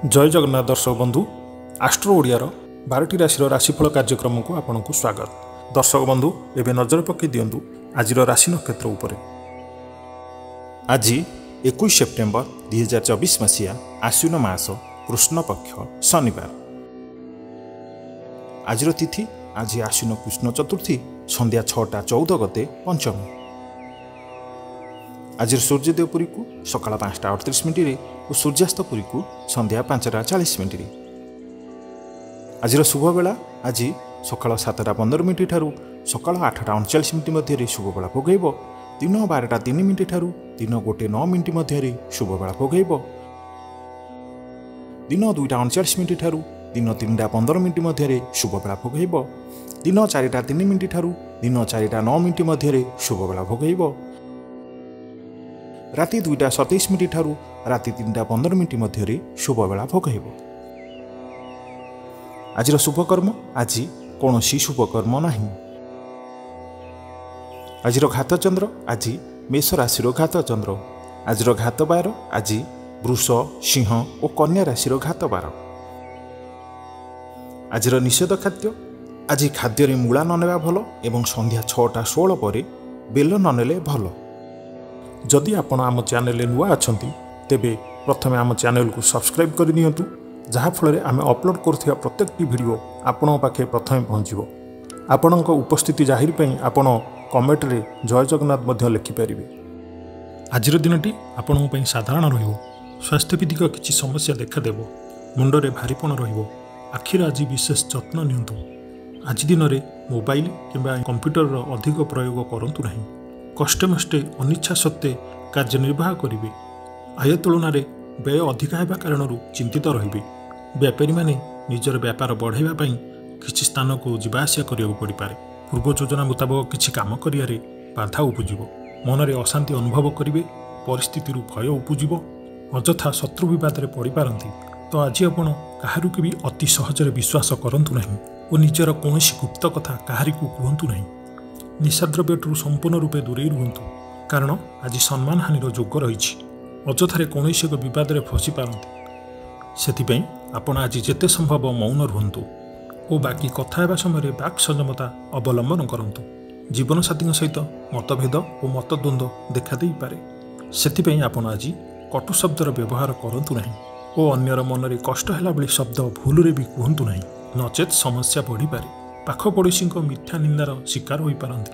ଜୟ ଜଗନ୍ନାଥ ଦର୍ଶକ ବନ୍ଧୁ ଆଷ୍ଟ୍ରୋ ଓଡ଼ିଆର ବାରଟି ରାଶିର ରାଶିଫଳ କାର୍ଯ୍ୟକ୍ରମକୁ ଆପଣଙ୍କୁ ସ୍ୱାଗତ। ଦର୍ଶକ ବନ୍ଧୁ ଏବେ ନଜର ପକାଇ ଦିଅନ୍ତୁ ଆଜିର ରାଶି ନକ୍ଷତ୍ର ଉପରେ। ଆଜି ଏକୋଇଶ ସେପ୍ଟେମ୍ବର ଦୁଇହଜାର ଚବିଶ ମସିହା ଆଶ୍ୱିନ ମାସ କୃଷ୍ଣପକ୍ଷ ଶନିବାର। ଆଜିର ତିଥି ଆଜି ଆଶ୍ୱିନ କୃଷ୍ଣ ଚତୁର୍ଥୀ ସନ୍ଧ୍ୟା ଛଅଟା ଚଉଦ ଗତେ ପଞ୍ଚମୀ। ଆଜିର ସୂର୍ଯ୍ୟୋଦୟ ପୁରୀକୁ ସକାଳ ପାଞ୍ଚଟା ଅଠତିରିଶ ମିନିଟ୍ରେ ଓ ସୂର୍ଯ୍ୟାସ୍ତ ପୁରୀକୁ ସନ୍ଧ୍ୟା ପାଞ୍ଚଟା ଚାଳିଶ ମିନିଟ୍ରେ। ଆଜିର ଶୁଭବେଳା ଆଜି ସକାଳ ସାତଟା ପନ୍ଦର ମିନିଟ୍ ଠାରୁ ସକାଳ ଆଠଟା ଅଣଚାଳିଶ ମିନିଟ୍ ମଧ୍ୟରେ ଶୁଭବେଳା ଭୋଗେଇବ। ଦିନ ବାରଟା ତିନି ମିନିଟ୍ ଠାରୁ ଦିନ ଗୋଟେ ନଅ ମିନିଟ୍ ମଧ୍ୟରେ ଶୁଭବେଳା ଭୋଗେଇବ। ଦିନ ଦୁଇଟା ଅଣଚାଳିଶ ମିନିଟ୍ ଠାରୁ ଦିନ ତିନିଟା ପନ୍ଦର ମିନିଟ୍ ମଧ୍ୟରେ ଶୁଭବେଳା ଭୋଗେଇବ। ଦିନ ଚାରିଟା ତିନି ମିନିଟ୍ ଠାରୁ ଦିନ ଚାରିଟା ନଅ ମିନିଟ୍ ମଧ୍ୟରେ ଶୁଭବେଳା ଭୋଗେଇବ। ରାତି ଦୁଇଟା ସତେଇଶ ମିନିଟ୍ ଠାରୁ ରାତି ତିନିଟା ପନ୍ଦର ମିନିଟ୍ ମଧ୍ୟରେ ଶୁଭବେଳା ଭୋଗେଇବ ଆଜିର ଶୁଭକର୍ମ ଆଜି କୌଣସି ଶୁଭକର୍ମ ନାହିଁ। ଆଜିର ଘାତଚନ୍ଦ୍ର ଆଜି ମେଷ ରାଶିର ଘାତଚନ୍ଦ୍ର। ଆଜିର ଘାତ ବାର ଆଜି ବୃଷ ସିଂହ ଓ କନ୍ୟା ରାଶିର ଘାତ ବାର ଆଜିର ନିଷେଧ ଖାଦ୍ୟ ଆଜି ଖାଦ୍ୟରେ ମୂଳା ନ ନେବା ଭଲ ଏବଂ ସନ୍ଧ୍ୟା ଛଅଟା ଷୋହଳ ପରେ ବେଲ ନ ନେଲେ ଭଲ। ଯଦି ଆପଣ ଆମ ଚ୍ୟାନେଲରେ ନୂଆ ଅଛନ୍ତି ତେବେ ପ୍ରଥମେ ଆମ ଚ୍ୟାନେଲକୁ ସବସ୍କ୍ରାଇବ୍ କରିନିଅନ୍ତୁ ଯାହାଫଳରେ ଆମେ ଅପଲୋଡ଼ କରୁଥିବା ପ୍ରତ୍ୟେକଟି ଭିଡ଼ିଓ ଆପଣଙ୍କ ପାଖେ ପ୍ରଥମେ ପହଞ୍ଚିବ। ଆପଣଙ୍କ ଉପସ୍ଥିତି ଜାହିର ପାଇଁ ଆପଣ କମେଣ୍ଟରେ ଜୟ ଜଗନ୍ନାଥ ମଧ୍ୟ ଲେଖିପାରିବେ। ଆଜିର ଦିନଟି ଆପଣଙ୍କ ପାଇଁ ସାଧାରଣ ରହିବ। ସ୍ୱାସ୍ଥ୍ୟଭିତ୍ତିକ କିଛି ସମସ୍ୟା ଦେଖାଦେବ। ମୁଣ୍ଡରେ ଭାରିପଣ ରହିବ। ଆଖିର ଆଜି ବିଶେଷ ଯତ୍ନ ନିଅନ୍ତୁ। ଆଜି ଦିନରେ ମୋବାଇଲ କିମ୍ବା କମ୍ପ୍ୟୁଟରର ଅଧିକ ପ୍ରୟୋଗ କରନ୍ତୁ ନାହିଁ। କଷ୍ଟେମଷ୍ଟେ ଅନିଚ୍ଛା ସତ୍ତ୍ୱେ କାର୍ଯ୍ୟନିର୍ବାହ କରିବେ। ଆୟ ତୁଳନାରେ ବ୍ୟୟ ଅଧିକା ହେବା କାରଣରୁ ଚିନ୍ତିତ ରହିବେ। ବ୍ୟାପାରୀମାନେ ନିଜର ବ୍ୟାପାର ବଢ଼ାଇବା ପାଇଁ କିଛି ସ୍ଥାନକୁ ଯିବା ଆସିବା କରିବାକୁ ପଡ଼ିପାରେ। ପୂର୍ବ ଯୋଜନା ମୁତାବକ କିଛି କାମ କରିବାରେ ବାଧା ଉପୁଜିବ। ମନରେ ଅଶାନ୍ତି ଅନୁଭବ କରିବେ ପରିସ୍ଥିତିରୁ ଭୟ ଉପୁଜିବ। ଅଯଥା ଶତ୍ରୁ ବିବାଦରେ ପଡ଼ିପାରନ୍ତି ତ ଆଜି ଆପଣ କାହାରିକୁ ବି ଅତି ସହଜରେ ବିଶ୍ୱାସ କରନ୍ତୁ ନାହିଁ ଓ ନିଜର କୌଣସି ଗୁପ୍ତ କଥା କାହାରିକୁ କୁହନ୍ତୁ ନାହିଁ। ନିଶାଦ୍ରବ୍ୟଠାରୁ ସମ୍ପୂର୍ଣ୍ଣ ରୂପେ ଦୂରେଇ ରୁହନ୍ତୁ। କାରଣ ଆଜି ସମ୍ମାନହାନିର ଯୋଗ ରହିଛି। ଅଯଥାରେ କୌଣସି ଏକ ବିବାଦରେ ଫସି ପାରନ୍ତି। ସେଥିପାଇଁ ଆପଣ ଆଜି ଯେତେ ସମ୍ଭବ ମୌନ ରୁହନ୍ତୁ ଓ ବାକି କଥା ହେବା ସମୟରେ ବାକ୍ ସଂଯମତା ଅବଲମ୍ବନ କରନ୍ତୁ। ଜୀବନସାଥୀଙ୍କ ସହିତ ମତଭେଦ ଓ ମତଦ୍ୱନ୍ଦ୍ୱ ଦେଖାଦେଇପାରେ ସେଥିପାଇଁ ଆପଣ ଆଜି କଟୁ ଶବ୍ଦର ବ୍ୟବହାର କରନ୍ତୁ ନାହିଁ ଓ ଅନ୍ୟର ମନରେ କଷ୍ଟ ହେଲା ଭଳି ଶବ୍ଦ ଭୁଲରେ ବି କୁହନ୍ତୁ ନାହିଁ। ନଚେତ୍ ସମସ୍ୟା ବଢ଼ିପାରେ। ପାଖ ପଡ଼ୋଶୀଙ୍କ ମିଥ୍ୟା ନିନ୍ଦାର ଶିକାର ହୋଇପାରନ୍ତି।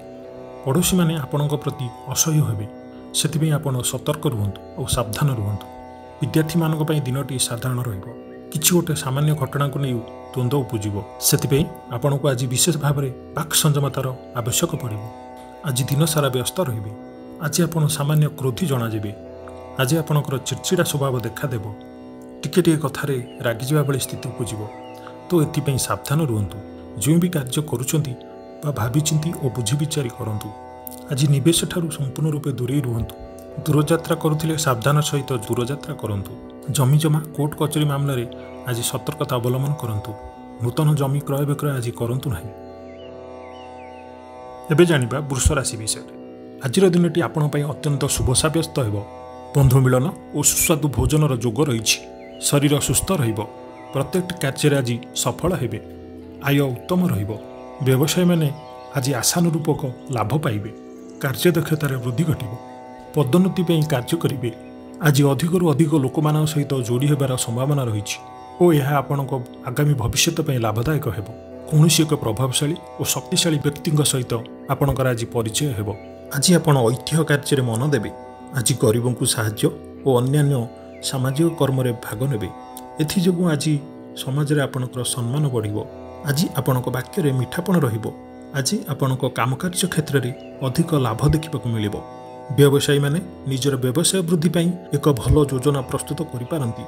ପଡ଼ୋଶୀମାନେ ଆପଣଙ୍କ ପ୍ରତି ଅସହ୍ୟ ହେବେ। ସେଥିପାଇଁ ଆପଣ ସତର୍କ ରୁହନ୍ତୁ ଓ ସାବଧାନ ରୁହନ୍ତୁ। ବିଦ୍ୟାର୍ଥୀମାନଙ୍କ ପାଇଁ ଦିନଟି ସାଧାରଣ ରହିବ। କିଛି ଗୋଟେ ସାମାନ୍ୟ ଘଟଣାକୁ ନେଇ ଦ୍ୱନ୍ଦ୍ୱ ଉପୁଜିବ। ସେଥିପାଇଁ ଆପଣଙ୍କୁ ଆଜି ବିଶେଷ ଭାବରେ ବାକ୍ ସଂଯମତାର ଆବଶ୍ୟକ ପଡ଼ିବ। ଆଜି ଦିନସାରା ବ୍ୟସ୍ତ ରହିବେ। ଆଜି ଆପଣ ସାମାନ୍ୟ କ୍ରୋଧୀ ଜଣାଯିବେ। ଆଜି ଆପଣଙ୍କର ଚିଡ଼ଚିଡ଼ା ସ୍ୱଭାବ ଦେଖାଦେବ। ଟିକେ ଟିକେ କଥାରେ ରାଗିଯିବା ଭଳି ସ୍ଥିତି ଉପୁଜିବ। ତ ଏଥିପାଇଁ ସାବଧାନ ରୁହନ୍ତୁ। ଯେଉଁ ବି କାର୍ଯ୍ୟ କରୁଛନ୍ତି ବା ଭାବିଚିନ୍ତି ଓ ବୁଝିବିଚାରି କରନ୍ତୁ ଆଜି ନିବେଶ ଠାରୁ ସମ୍ପୂର୍ଣ୍ଣ ରୂପେ ଦୂରେଇ ରୁହନ୍ତୁ। ଦୂରଯାତ୍ରା କରୁଥିଲେ ସାବଧାନ ସହିତ ଦୂରଯାତ୍ରା କରନ୍ତୁ। ଜମିଜମା କୋର୍ଟ କଚେରୀ ମାମଲାରେ ଆଜି ସତର୍କତା ଅବଲମ୍ବନ କରନ୍ତୁ। ନୂତନ ଜମି କ୍ରୟ ବିକ୍ରୟ ଆଜି କରନ୍ତୁ ନାହିଁ। ଏବେ ଜାଣିବା ବୃଷ ରାଶି ବିଷୟରେ। ଆଜିର ଦିନଟି ଆପଣଙ୍କ ପାଇଁ ଅତ୍ୟନ୍ତ ଶୁଭ ସାବ୍ୟସ୍ତ ହେବ। ବନ୍ଧୁ ମିଳନ ଓ ସୁସ୍ୱାଦୁ ଭୋଜନର ଯୋଗ ରହିଛି। ଶରୀର ସୁସ୍ଥ ରହିବ। ପ୍ରତ୍ୟେକଟି କାର୍ଯ୍ୟରେ ଆଜି ସଫଳ ହେବେ। ଆୟ ଉତ୍ତମ ରହିବ ବ୍ୟବସାୟୀମାନେ ଆଜି ଆଶାନୁରୂପକ ଲାଭ ପାଇବେ କାର୍ଯ୍ୟଦକ୍ଷତାରେ ବୃଦ୍ଧି ଘଟିବ ପଦୋନ୍ନତି ପାଇଁ କାର୍ଯ୍ୟ କରିବେ ଆଜି ଅଧିକରୁ ଅଧିକ ଲୋକମାନଙ୍କ ସହିତ ଯୋଡ଼ି ହେବାର ସମ୍ଭାବନା ରହିଛି ଓ ଏହା ଆପଣଙ୍କ ଆଗାମୀ ଭବିଷ୍ୟତ ପାଇଁ ଲାଭଦାୟକ ହେବ କୌଣସି ଏକ ପ୍ରଭାବଶାଳୀ ଓ ଶକ୍ତିଶାଳୀ ବ୍ୟକ୍ତିଙ୍କ ସହିତ ଆପଣଙ୍କର ଆଜି ପରିଚୟ ହେବ ଆଜି ଆପଣ ଐତିହ୍ୟ କାର୍ଯ୍ୟରେ ମନ ଦେବେ ଆଜି ଗରିବଙ୍କୁ ସାହାଯ୍ୟ ଓ ଅନ୍ୟାନ୍ୟ ସାମାଜିକ କର୍ମରେ ଭାଗ ନେବେ ଏଥିଯୋଗୁଁ ଆଜି ସମାଜରେ ଆପଣଙ୍କର ସମ୍ମାନ ବଢ଼ିବ ଆଜି ଆପଣଙ୍କ ବାକ୍ୟରେ ମିଠାପଣ ରହିବ ଆଜି ଆପଣଙ୍କ କାମକାର୍ଯ୍ୟ କ୍ଷେତ୍ରରେ ଅଧିକ ଲାଭ ଦେଖିବାକୁ ମିଳିବ ବ୍ୟବସାୟୀମାନେ ନିଜର ବ୍ୟବସାୟ ବୃଦ୍ଧି ପାଇଁ ଏକ ଭଲ ଯୋଜନା ପ୍ରସ୍ତୁତ କରିପାରନ୍ତି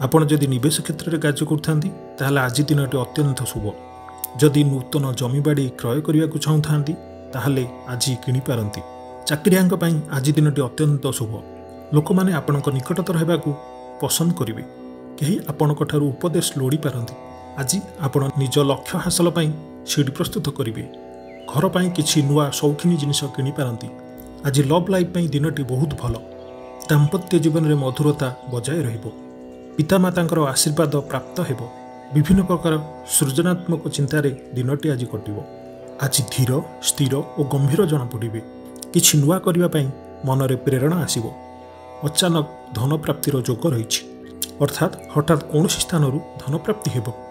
ଆପଣ ଯଦି ନିବେଶ କ୍ଷେତ୍ରରେ କାର୍ଯ୍ୟ କରୁଥାନ୍ତି ତାହେଲେ ଆଜି ଦିନଟି ଅତ୍ୟନ୍ତ ଶୁଭ ଯଦି ନୂତନ ଜମିବାଡ଼ି କ୍ରୟ କରିବାକୁ ଚାହୁଁଥାନ୍ତି ତାହେଲେ ଆଜି କିଣିପାରନ୍ତି ଚାକିରିଆଙ୍କ ପାଇଁ ଆଜି ଦିନଟି ଅତ୍ୟନ୍ତ ଶୁଭ ଲୋକମାନେ ଆପଣଙ୍କ ନିକଟତର ହେବାକୁ ପସନ୍ଦ କରିବେ କେହି ଆପଣଙ୍କଠାରୁ ଉପଦେଶ ଲୋଡ଼ିପାରନ୍ତି ଆଜି ଆପଣ ନିଜ ଲକ୍ଷ୍ୟ ହାସଲ ପାଇଁ ସିଡ଼ି ପ୍ରସ୍ତୁତ କରିବେ। ଘର ପାଇଁ କିଛି ନୂଆ ସୌଖିନୀ ଜିନିଷ କିଣିପାରନ୍ତି। ଆଜି ଲଭ୍ ଲାଇଫ୍ ପାଇଁ ଦିନଟି ବହୁତ ଭଲ। ଦାମ୍ପତ୍ୟ ଜୀବନରେ ମଧୁରତା ବଜାୟ ରହିବ। ପିତାମାତାଙ୍କର ଆଶୀର୍ବାଦ ପ୍ରାପ୍ତ ହେବ। ବିଭିନ୍ନ ପ୍ରକାର ସୃଜନାତ୍ମକ ଚିନ୍ତାରେ ଦିନଟି ଆଜି କଟିବ। ଆଜି ଧୀର ସ୍ଥିର ଓ ଗମ୍ଭୀର ଜଣାପଡ଼ିବେ। କିଛି ନୂଆ କରିବା ପାଇଁ ମନରେ ପ୍ରେରଣା ଆସିବ। ଅଚାନକ ଧନପ୍ରାପ୍ତିର ଯୋଗ ରହିଛି। ଅର୍ଥାତ୍ ହଠାତ୍ କୌଣସି ସ୍ଥାନରୁ ଧନପ୍ରାପ୍ତି ହେବ।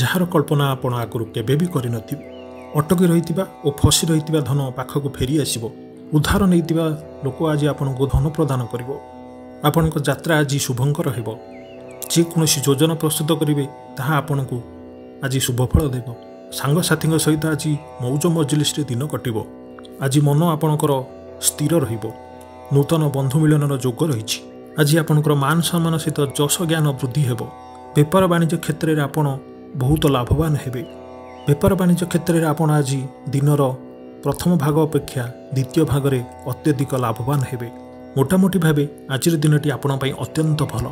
ଯାହାର କଳ୍ପନା ଆପଣ ଆଗରୁ କେବେ ବି କରିନଥିବେ। ଅଟକି ରହିଥିବା ଓ ଫସି ରହିଥିବା ଧନ ପାଖକୁ ଫେରି ଆସିବ ଉଦ୍ଧାର ନେଇଥିବା ଲୋକ ଆଜି ଆପଣଙ୍କୁ ଧନ ପ୍ରଦାନ କରିବ। ଆପଣଙ୍କ ଯାତ୍ରା ଆଜି ଶୁଭଙ୍କର ହେବ। ଯେକୌଣସି ଯୋଜନା ପ୍ରସ୍ତୁତ କରିବେ ତାହା ଆପଣଙ୍କୁ ଆଜି ଶୁଭଫଳ ଦେବ। ସାଙ୍ଗସାଥୀଙ୍କ ସହିତ ଆଜି ମୌଜ ମଜଲିସରେ ଦିନ କଟିବ। ଆଜି ମନ ଆପଣଙ୍କର ସ୍ଥିର ରହିବ। ନୂତନ ବନ୍ଧୁ ମିଳନର ଯୋଗ ରହିଛି। ଆଜି ଆପଣଙ୍କର ମାନ ସମ୍ମାନ ସହିତ ଯଶ ଜ୍ଞାନ ବୃଦ୍ଧି ହେବ। ବେପାର ବାଣିଜ୍ୟ କ୍ଷେତ୍ରରେ ଆପଣ ବହୁତ ଲାଭବାନ ହେବେ। ବେପାର ବାଣିଜ୍ୟ କ୍ଷେତ୍ରରେ ଆପଣ ଆଜି ଦିନର ପ୍ରଥମ ଭାଗ ଅପେକ୍ଷା ଦ୍ୱିତୀୟ ଭାଗରେ ଅତ୍ୟଧିକ ଲାଭବାନ ହେବେ। ମୋଟାମୋଟି ଭାବେ ଆଜିର ଦିନଟି ଆପଣଙ୍କ ପାଇଁ ଅତ୍ୟନ୍ତ ଭଲ।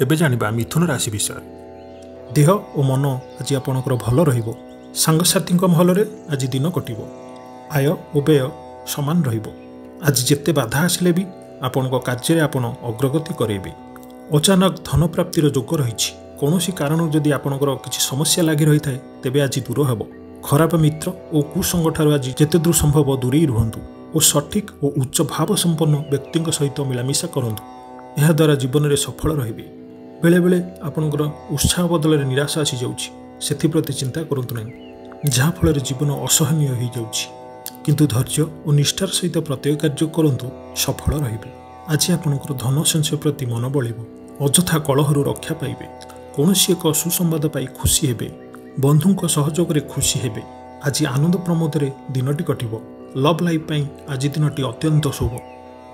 ଏବେ ଜାଣିବା ମିଥୁନ ରାଶି ବିଷୟରେ ଦେହ ଓ ମନ ଆଜି ଆପଣଙ୍କର ଭଲ ରହିବ। ସାଙ୍ଗସାଥୀଙ୍କ ମହଲରେ ଆଜି ଦିନ କଟିବ। ଆୟ ଓ ବ୍ୟୟ ସମାନ ରହିବ। ଆଜି ଯେତେ ବାଧା ଆସିଲେ ବି ଆପଣଙ୍କ କାର୍ଯ୍ୟରେ ଆପଣ ଅଗ୍ରଗତି କରାଇବେ। ଅଚାନକ ଧନପ୍ରାପ୍ତିର ଯୋଗ ରହିଛି। କୌଣସି କାରଣରୁ ଯଦି ଆପଣଙ୍କର କିଛି ସମସ୍ୟା ଲାଗି ରହିଥାଏ ତେବେ ଆଜି ଦୂର ହେବ। ଖରାପ ମିତ୍ର ଓ କୁସଙ୍ଗଠାରୁ ଆଜି ଯେତେ ଦୂର ସମ୍ଭବ ଦୂରେଇ ରୁହନ୍ତୁ ଓ ସଠିକ୍ ଓ ଉଚ୍ଚ ଭାବ ସମ୍ପନ୍ନ ବ୍ୟକ୍ତିଙ୍କ ସହିତ ମିଳାମିଶା କରନ୍ତୁ। ଏହାଦ୍ୱାରା ଜୀବନରେ ସଫଳ ରହିବେ। ବେଳେବେଳେ ଆପଣଙ୍କର ଉତ୍ସାହ ବଦଳରେ ନିରାଶ ଆସିଯାଉଛି। ସେଥିପ୍ରତି ଚିନ୍ତା କରନ୍ତୁ ନାହିଁ। ଯାହାଫଳରେ ଜୀବନ ଅସହନୀୟ ହୋଇଯାଉଛି। କିନ୍ତୁ ଧୈର୍ଯ୍ୟ ଓ ନିଷ୍ଠାର ସହିତ ପ୍ରତ୍ୟେକ କାର୍ଯ୍ୟ କରନ୍ତୁ ସଫଳ ରହିବେ। ଆଜି ଆପଣଙ୍କର ଧନ ସଞ୍ଚୟ ପ୍ରତି ମନ ବଳିବ। ଅଯଥା କଳହରୁ ରକ୍ଷା ପାଇବେ। କୌଣସି ଏକ ସୁସମ୍ବାଦ ପାଇ ଖୁସି ହେବେ ବନ୍ଧୁଙ୍କ ସହଯୋଗରେ ଖୁସି ହେବେ। ଆଜି ଆନନ୍ଦ ପ୍ରମୋଦରେ ଦିନଟି କଟିବ। ଲଭ୍ ଲାଇଫ୍ ପାଇଁ ଆଜି ଦିନଟି ଅତ୍ୟନ୍ତ ଶୁଭ।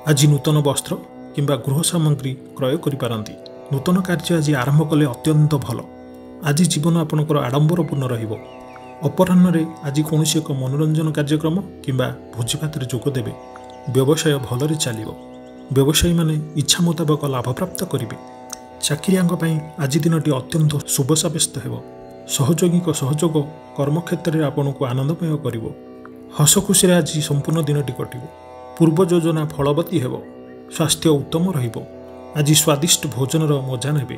ଆଜି ନୂତନ ବସ୍ତ୍ର କିମ୍ବା ଗୃହ ସାମଗ୍ରୀ କ୍ରୟ କରିପାରନ୍ତି। ନୂତନ କାର୍ଯ୍ୟ ଆଜି ଆରମ୍ଭ କଲେ ଅତ୍ୟନ୍ତ ଭଲ। ଆଜି ଜୀବନ ଆପଣଙ୍କର ଆଡ଼ମ୍ବରପୂର୍ଣ୍ଣ ରହିବ। ଅପରାହ୍ନରେ ଆଜି କୌଣସି ଏକ ମନୋରଞ୍ଜନ କାର୍ଯ୍ୟକ୍ରମ କିମ୍ବା ଭୋଜିଭାତରେ ଯୋଗ ଦେବେ। ବ୍ୟବସାୟ ଭଲରେ ଚାଲିବ। ବ୍ୟବସାୟୀମାନେ ଇଚ୍ଛା ମୁତାବକ ଲାଭପ୍ରାପ୍ତ କରିବେ। ଚାକିରିଆଙ୍କ ପାଇଁ ଆଜି ଦିନଟି ଅତ୍ୟନ୍ତ ଶୁଭ ସାବ୍ୟସ୍ତ ହେବ। ସହଯୋଗୀଙ୍କ ସହଯୋଗ କର୍ମକ୍ଷେତ୍ରରେ ଆପଣଙ୍କୁ ଆନନ୍ଦମୟ କରିବ। ହସ ଖୁସିରେ ଆଜି ସମ୍ପୂର୍ଣ୍ଣ ଦିନଟି କଟିବ। ପୂର୍ବ ଯୋଜନା ଫଳବତୀ ହେବ। ସ୍ୱାସ୍ଥ୍ୟ ଉତ୍ତମ ରହିବ। ଆଜି ସ୍ୱାଦିଷ୍ଟ ଭୋଜନର ମଜା ନେବେ।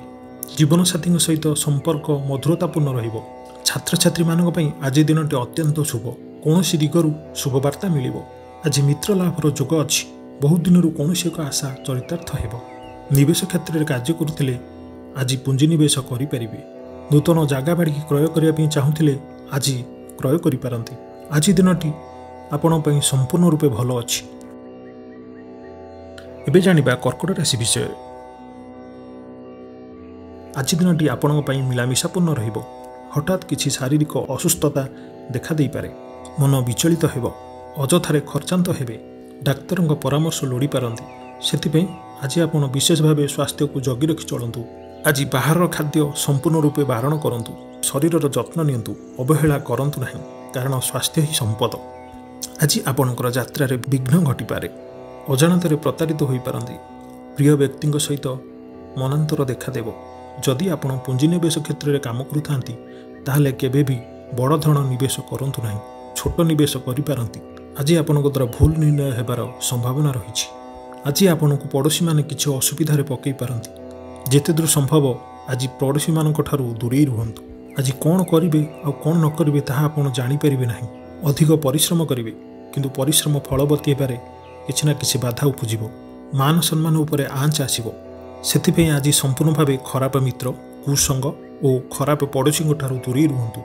ଜୀବନସାଥୀଙ୍କ ସହିତ ସମ୍ପର୍କ ମଧୁରତାପୂର୍ଣ୍ଣ ରହିବ। ଛାତ୍ରଛାତ୍ରୀମାନଙ୍କ ପାଇଁ ଆଜି ଦିନଟି ଅତ୍ୟନ୍ତ ଶୁଭ। କୌଣସି ଦିଗରୁ ଶୁଭବାର୍ତ୍ତା ମିଳିବ। ଆଜି ମିତ୍ର ଲାଭର ଯୋଗ ଅଛି। ବହୁତ ଦିନରୁ କୌଣସି ଏକ ଆଶା ଚରିତାର୍ଥ ହେବ। ନିବେଶ କ୍ଷେତ୍ରରେ କାର୍ଯ୍ୟ କରୁଥିଲେ ଆଜି ପୁଞ୍ଜିନିବେଶ କରିପାରିବେ। ନୂତନ ଜାଗା ବାଡ଼ିକି କ୍ରୟ କରିବା ପାଇଁ ଚାହୁଁଥିଲେ ଆଜି କ୍ରୟ କରିପାରନ୍ତି। ଆଜି ଦିନଟି ଆପଣଙ୍କ ପାଇଁ ସମ୍ପୂର୍ଣ୍ଣ ରୂପେ ଭଲ ଅଛି। ଏବେ ଜାଣିବା କର୍କଟ ରାଶି ବିଷୟରେ ଆଜି ଦିନଟି ଆପଣଙ୍କ ପାଇଁ ମିଳାମିଶାପୂର୍ଣ୍ଣ ରହିବ। ହଠାତ୍ କିଛି ଶାରୀରିକ ଅସୁସ୍ଥତା ଦେଖାଦେଇପାରେ ମନ ବିଚଳିତ ହେବ। ଅଯଥାରେ ଖର୍ଚ୍ଚାନ୍ତ ହେବେ। ଡାକ୍ତରଙ୍କ ପରାମର୍ଶ ଲୋଡ଼ିପାରନ୍ତି। ସେଥିପାଇଁ ଆଜି ଆପଣ ବିଶେଷ ଭାବେ ସ୍ୱାସ୍ଥ୍ୟକୁ ଜଗି ରଖି ଚଳନ୍ତୁ। ଆଜି ବାହାରର ଖାଦ୍ୟ ସମ୍ପୂର୍ଣ୍ଣ ରୂପେ ବାରଣ କରନ୍ତୁ। ଶରୀରର ଯତ୍ନ ନିଅନ୍ତୁ। ଅବହେଳା କରନ୍ତୁ ନାହିଁ। କାରଣ ସ୍ୱାସ୍ଥ୍ୟ ହିଁ ସମ୍ପଦ। ଆଜି ଆପଣଙ୍କର ଯାତ୍ରାରେ ବିଘ୍ନ ଘଟିପାରେ। ଅଜାଣତରେ ପ୍ରତାରିତ ହୋଇପାରନ୍ତି। ପ୍ରିୟ ବ୍ୟକ୍ତିଙ୍କ ସହିତ ମନାନ୍ତର ଦେଖାଦେବ। ଯଦି ଆପଣ ପୁଞ୍ଜିନିବେଶ କ୍ଷେତ୍ରରେ କାମ କରୁଥାନ୍ତି ତାହେଲେ କେବେ ବି ବଡ଼ ଧରଣ ନିବେଶ କରନ୍ତୁ ନାହିଁ। ଛୋଟ ନିବେଶ କରିପାରନ୍ତି। ଆଜି ଆପଣଙ୍କ ଦ୍ୱାରା ଭୁଲ ନିର୍ଣ୍ଣୟ ହେବାର ସମ୍ଭାବନା ରହିଛି। ଆଜି ଆପଣଙ୍କୁ ପଡ଼ୋଶୀମାନେ କିଛି ଅସୁବିଧାରେ ପକାଇ ପାରନ୍ତି। ଯେତେ ଦୂର ସମ୍ଭବ ଆଜି ପଡ଼ୋଶୀମାନଙ୍କ ଠାରୁ ଦୂରେଇ ରୁହନ୍ତୁ। ଆଜି କ'ଣ କରିବେ ଆଉ କ'ଣ ନ କରିବେ ତାହା ଆପଣ ଜାଣିପାରିବେ ନାହିଁ। ଅଧିକ ପରିଶ୍ରମ କରିବେ କିନ୍ତୁ ପରିଶ୍ରମ ଫଳବତୀ ହେବାରେ କିଛି ନା କିଛି ବାଧା ଉପୁଜିବ। ମାନ ସମ୍ମାନ ଉପରେ ଆଞ୍ଚ ଆସିବ। ସେଥିପାଇଁ ଆଜି ସମ୍ପୂର୍ଣ୍ଣ ଭାବେ ଖରାପ ମିତ୍ର କୁସଙ୍ଗ ଓ ଖରାପ ପଡ଼ୋଶୀଙ୍କ ଠାରୁ ଦୂରେଇ ରୁହନ୍ତୁ।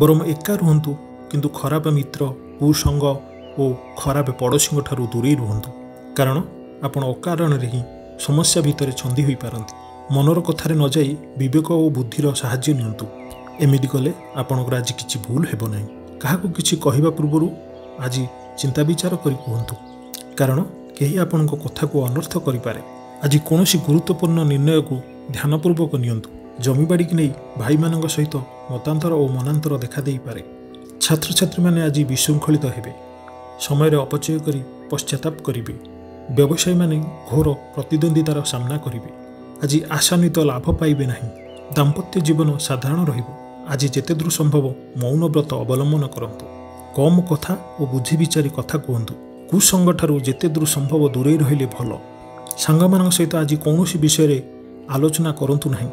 ବରଂ ଏକା ରୁହନ୍ତୁ କିନ୍ତୁ ଖରାପ ମିତ୍ର କୁସଙ୍ଗ ଓ ଖରାପ ପଡ଼ୋଶୀଙ୍କ ଠାରୁ ଦୂରେଇ ରୁହନ୍ତୁ। କାରଣ ଆପଣ ଅକାରଣରେ ହିଁ ସମସ୍ୟା ଭିତରେ ଛନ୍ଦି ହୋଇପାରନ୍ତି। ମନର କଥାରେ ନ ଯାଇ ବିବେକ ଓ ବୁଦ୍ଧିର ସାହାଯ୍ୟ ନିଅନ୍ତୁ। ଏମିତି କଲେ ଆପଣଙ୍କର ଆଜି କିଛି ଭୁଲ ହେବ ନାହିଁ। କାହାକୁ କିଛି କହିବା ପୂର୍ବରୁ ଆଜି ଚିନ୍ତା ବିଚାର କରି କୁହନ୍ତୁ। କାରଣ କେହି ଆପଣଙ୍କ କଥାକୁ ଅନର୍ଥ କରିପାରେ। ଆଜି କୌଣସି ଗୁରୁତ୍ୱପୂର୍ଣ୍ଣ ନିର୍ଣ୍ଣୟକୁ ଧ୍ୟାନପୂର୍ବକ ନିଅନ୍ତୁ। ଜମିବାଡ଼ିକି ନେଇ ଭାଇମାନଙ୍କ ସହିତ ମତାନ୍ତର ଓ ମନାନ୍ତର ଦେଖାଦେଇପାରେ। ଛାତ୍ରଛାତ୍ରୀମାନେ ଆଜି ବିଶୃଙ୍ଖଳିତ ହେବେ। ସମୟରେ ଅପଚୟ କରି ପଶ୍ଚାତାପ କରିବେ। ବ୍ୟବସାୟୀମାନେ ଘୋର ପ୍ରତିଦ୍ୱନ୍ଦ୍ୱିତାର ସାମ୍ନା କରିବେ। ଆଜି ଆଶାନ୍ୱିତ ଲାଭ ପାଇବେ ନାହିଁ। ଦାମ୍ପତ୍ୟ ଜୀବନ ସାଧାରଣ ରହିବ। ଆଜି ଯେତେ ଦୂର ସମ୍ଭବ ମୌନ ବ୍ରତ ଅବଲମ୍ବନ କରନ୍ତୁ। କମ୍ କଥା ଓ ବୁଝି ବିଚାରି କଥା କୁହନ୍ତୁ। କୁସଙ୍ଗଠାରୁ ଯେତେ ଦୂର ସମ୍ଭବ ଦୂରେଇ ରହିଲେ ଭଲ। ସାଙ୍ଗମାନଙ୍କ ସହିତ ଆଜି କୌଣସି ବିଷୟରେ ଆଲୋଚନା କରନ୍ତୁ ନାହିଁ।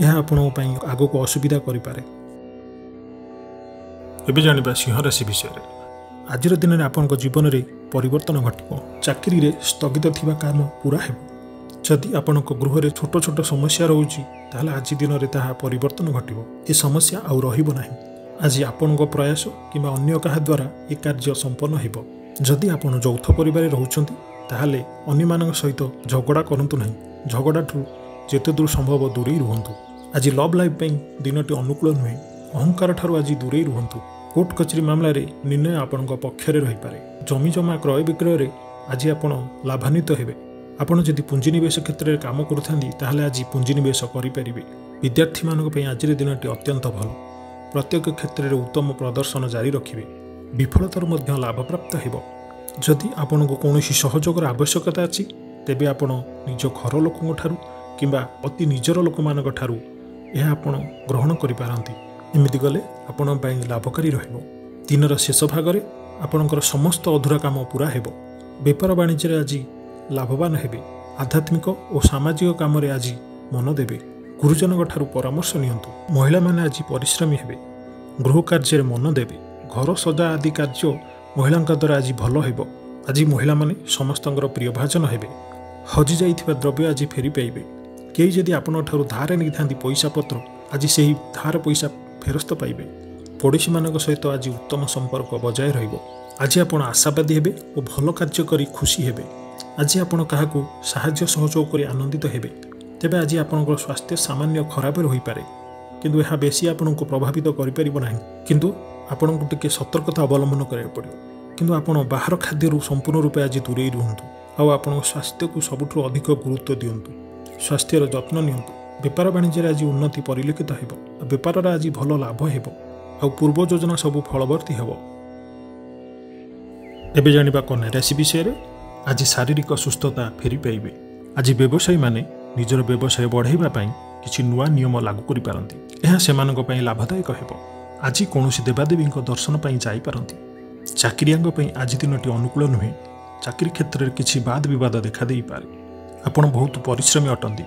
ଏହା ଆପଣଙ୍କ ପାଇଁ ଆଗକୁ ଅସୁବିଧା କରିପାରେ। ଏବେ ଜାଣିବା ସିଂହ ରାଶି ବିଷୟରେ। ଆଜିର ଦିନରେ ଆପଣଙ୍କ ଜୀବନରେ ପରିବର୍ତ୍ତନ ଘଟିବ। ଚାକିରିରେ ସ୍ଥଗିତ ଥିବା କାମ ପୁରା ହେବ। ଯଦି ଆପଣଙ୍କ ଗୃହରେ ଛୋଟ ଛୋଟ ସମସ୍ୟା ରହୁଛି ତାହେଲେ ଆଜି ଦିନରେ ତାହା ପରିବର୍ତ୍ତନ ଘଟିବ। ଏ ସମସ୍ୟା ଆଉ ରହିବ ନାହିଁ। ଆଜି ଆପଣଙ୍କ ପ୍ରୟାସ କିମ୍ବା ଅନ୍ୟ କାହା ଦ୍ୱାରା ଏ କାର୍ଯ୍ୟ ସମ୍ପନ୍ନ ହେବ। ଯଦି ଆପଣ ଯୌଥ ପରିବାରରେ ରହୁଛନ୍ତି ତାହେଲେ ଅନ୍ୟମାନଙ୍କ ସହିତ ଝଗଡ଼ା କରନ୍ତୁ ନାହିଁ। ଝଗଡ଼ାଠୁ ଯେତେ ଦୂର ସମ୍ଭବ ଦୂରେଇ ରୁହନ୍ତୁ। ଆଜି ଲଭ୍ ଲାଇଫ୍ ପାଇଁ ଦିନଟି ଅନୁକୂଳ ନୁହେଁ। ଅହଙ୍କାର ଠାରୁ ଆଜି ଦୂରେଇ ରୁହନ୍ତୁ। କୋର୍ଟ କଚେରୀ ମାମଲାରେ ନିର୍ଣ୍ଣୟ ଆପଣଙ୍କ ପକ୍ଷରେ ରହିପାରେ। ଜମି ଜମା କ୍ରୟ ବିକ୍ରୟରେ ଆଜି ଆପଣ ଲାଭାନ୍ୱିତ ହେବେ। ଆପଣ ଯଦି ପୁଞ୍ଜିନିବେଶ କ୍ଷେତ୍ରରେ କାମ କରୁଥାନ୍ତି ତାହେଲେ ଆଜି ପୁଞ୍ଜିନିବେଶ କରିପାରିବେ। ବିଦ୍ୟାର୍ଥୀମାନଙ୍କ ପାଇଁ ଆଜିର ଦିନଟି ଅତ୍ୟନ୍ତ ଭଲ। ପ୍ରତ୍ୟେକ କ୍ଷେତ୍ରରେ ଉତ୍ତମ ପ୍ରଦର୍ଶନ ଜାରି ରଖିବେ। ବିଫଳତାରୁ ମଧ୍ୟ ଲାଭପ୍ରାପ୍ତ ହେବ। ଯଦି ଆପଣଙ୍କୁ କୌଣସି ସହଯୋଗର ଆବଶ୍ୟକତା ଅଛି ତେବେ ଆପଣ ନିଜ ଘର ଲୋକଙ୍କ ଠାରୁ କିମ୍ବା ଅତି ନିଜର ଲୋକମାନଙ୍କ ଠାରୁ ଏହା ଆପଣ ଗ୍ରହଣ କରିପାରନ୍ତି। ଏମିତି କଲେ ଆପଣଙ୍କ ପାଇଁ ଲାଭକାରୀ ରହିବ। ଦିନର ଶେଷ ଭାଗରେ ଆପଣଙ୍କର ସମସ୍ତ ଅଧୁରା କାମ ପୁରା ହେବ। ବେପାର ବାଣିଜ୍ୟରେ ଆଜି ଲାଭବାନ ହେବେ। ଆଧ୍ୟାତ୍ମିକ ଓ ସାମାଜିକ କାମରେ ଆଜି ମନ ଦେବେ। ଗୁରୁଜନଙ୍କ ଠାରୁ ପରାମର୍ଶ ନିଅନ୍ତୁ। ମହିଳାମାନେ ଆଜି ପରିଶ୍ରମୀ ହେବେ। ଗୃହ କାର୍ଯ୍ୟରେ ମନ ଦେବେ। ଘର ସଜା ଆଦି କାର୍ଯ୍ୟ ମହିଳାଙ୍କ ଦ୍ୱାରା ଆଜି ଭଲ ହେବ। ଆଜି ମହିଳାମାନେ ସମସ୍ତଙ୍କର ପ୍ରିୟ ଭାଜନ ହେବେ। ହଜିଯାଇଥିବା ଦ୍ରବ୍ୟ ଆଜି ଫେରି ପାଇବେ। କେହି ଯଦି ଆପଣଙ୍କ ଠାରୁ ଧାର ନେଇଥାନ୍ତି ପଇସା ପତ୍ର ଆଜି ସେହି ଧାର ପଇସା ଫେରସ୍ତ ପାଇବେ। ପଡ଼ୋଶୀମାନଙ୍କ ସହିତ ଆଜି ଉତ୍ତମ ସମ୍ପର୍କ ବଜାୟ ରହିବ। ଆଜି ଆପଣ ଆଶାବାଦୀ ହେବେ ଓ ଭଲ କାର୍ଯ୍ୟ କରି ଖୁସି ହେବେ। ଆଜି ଆପଣ କାହାକୁ ସାହାଯ୍ୟ ସହଯୋଗ କରି ଆନନ୍ଦିତ ହେବେ। ତେବେ ଆଜି ଆପଣଙ୍କର ସ୍ୱାସ୍ଥ୍ୟ ସାମାନ୍ୟ ଖରାପ ହୋଇପାରେ। କିନ୍ତୁ ଏହା ବେଶୀ ଆପଣଙ୍କୁ ପ୍ରଭାବିତ କରିପାରିବ ନାହିଁ। କିନ୍ତୁ ଆପଣଙ୍କୁ ଟିକେ ସତର୍କତା ଅବଲମ୍ବନ କରିବାକୁ ପଡ଼ିବ। କିନ୍ତୁ ଆପଣ ବାହାର ଖାଦ୍ୟରୁ ସମ୍ପୂର୍ଣ୍ଣ ରୂପେ ଆଜି ଦୂରେଇ ରୁହନ୍ତୁ। ଆଉ ଆପଣଙ୍କ ସ୍ୱାସ୍ଥ୍ୟକୁ ସବୁଠୁ ଅଧିକ ଗୁରୁତ୍ୱ ଦିଅନ୍ତୁ। ସ୍ୱାସ୍ଥ୍ୟର ଯତ୍ନ ନିଅନ୍ତୁ। ବେପାର ବାଣିଜ୍ୟରେ ଆଜି ଉନ୍ନତି ପରିଲକ୍ଷିତ ହେବ ବେପାରରେ ଆଜି ଭଲ ଲାଭ ହେବ ଆଉ ପୂର୍ବ ଯୋଜନା ସବୁ ଫଳବର୍ତ୍ତୀ ହେବ। ଏବେ ଜାଣିବା କନ୍ୟା ରାଶି ବିଷୟରେ ଆଜି ଶାରୀରିକ ସୁସ୍ଥତା ଫେରି ପାଇବେ ଆଜି ବ୍ୟବସାୟୀମାନେ ନିଜର ବ୍ୟବସାୟ ବଢ଼ାଇବା ପାଇଁ କିଛି ନୂଆ ନିୟମ ଲାଗୁ କରିପାରନ୍ତି। ଏହା ସେମାନଙ୍କ ପାଇଁ ଲାଭଦାୟକ ହେବ। ଆଜି କୌଣସି ଦେବାଦେବୀଙ୍କ ଦର୍ଶନ ପାଇଁ ଯାଇପାରନ୍ତି। ଚାକିରିଆଙ୍କ ପାଇଁ ଆଜି ଦିନଟି ଅନୁକୂଳ ନୁହେଁ। ଚାକିରି କ୍ଷେତ୍ରରେ କିଛି ବାଦ ବିବାଦ ଦେଖାଦେଇପାରେ। ଆପଣ ବହୁତ ପରିଶ୍ରମୀ ଅଟନ୍ତି।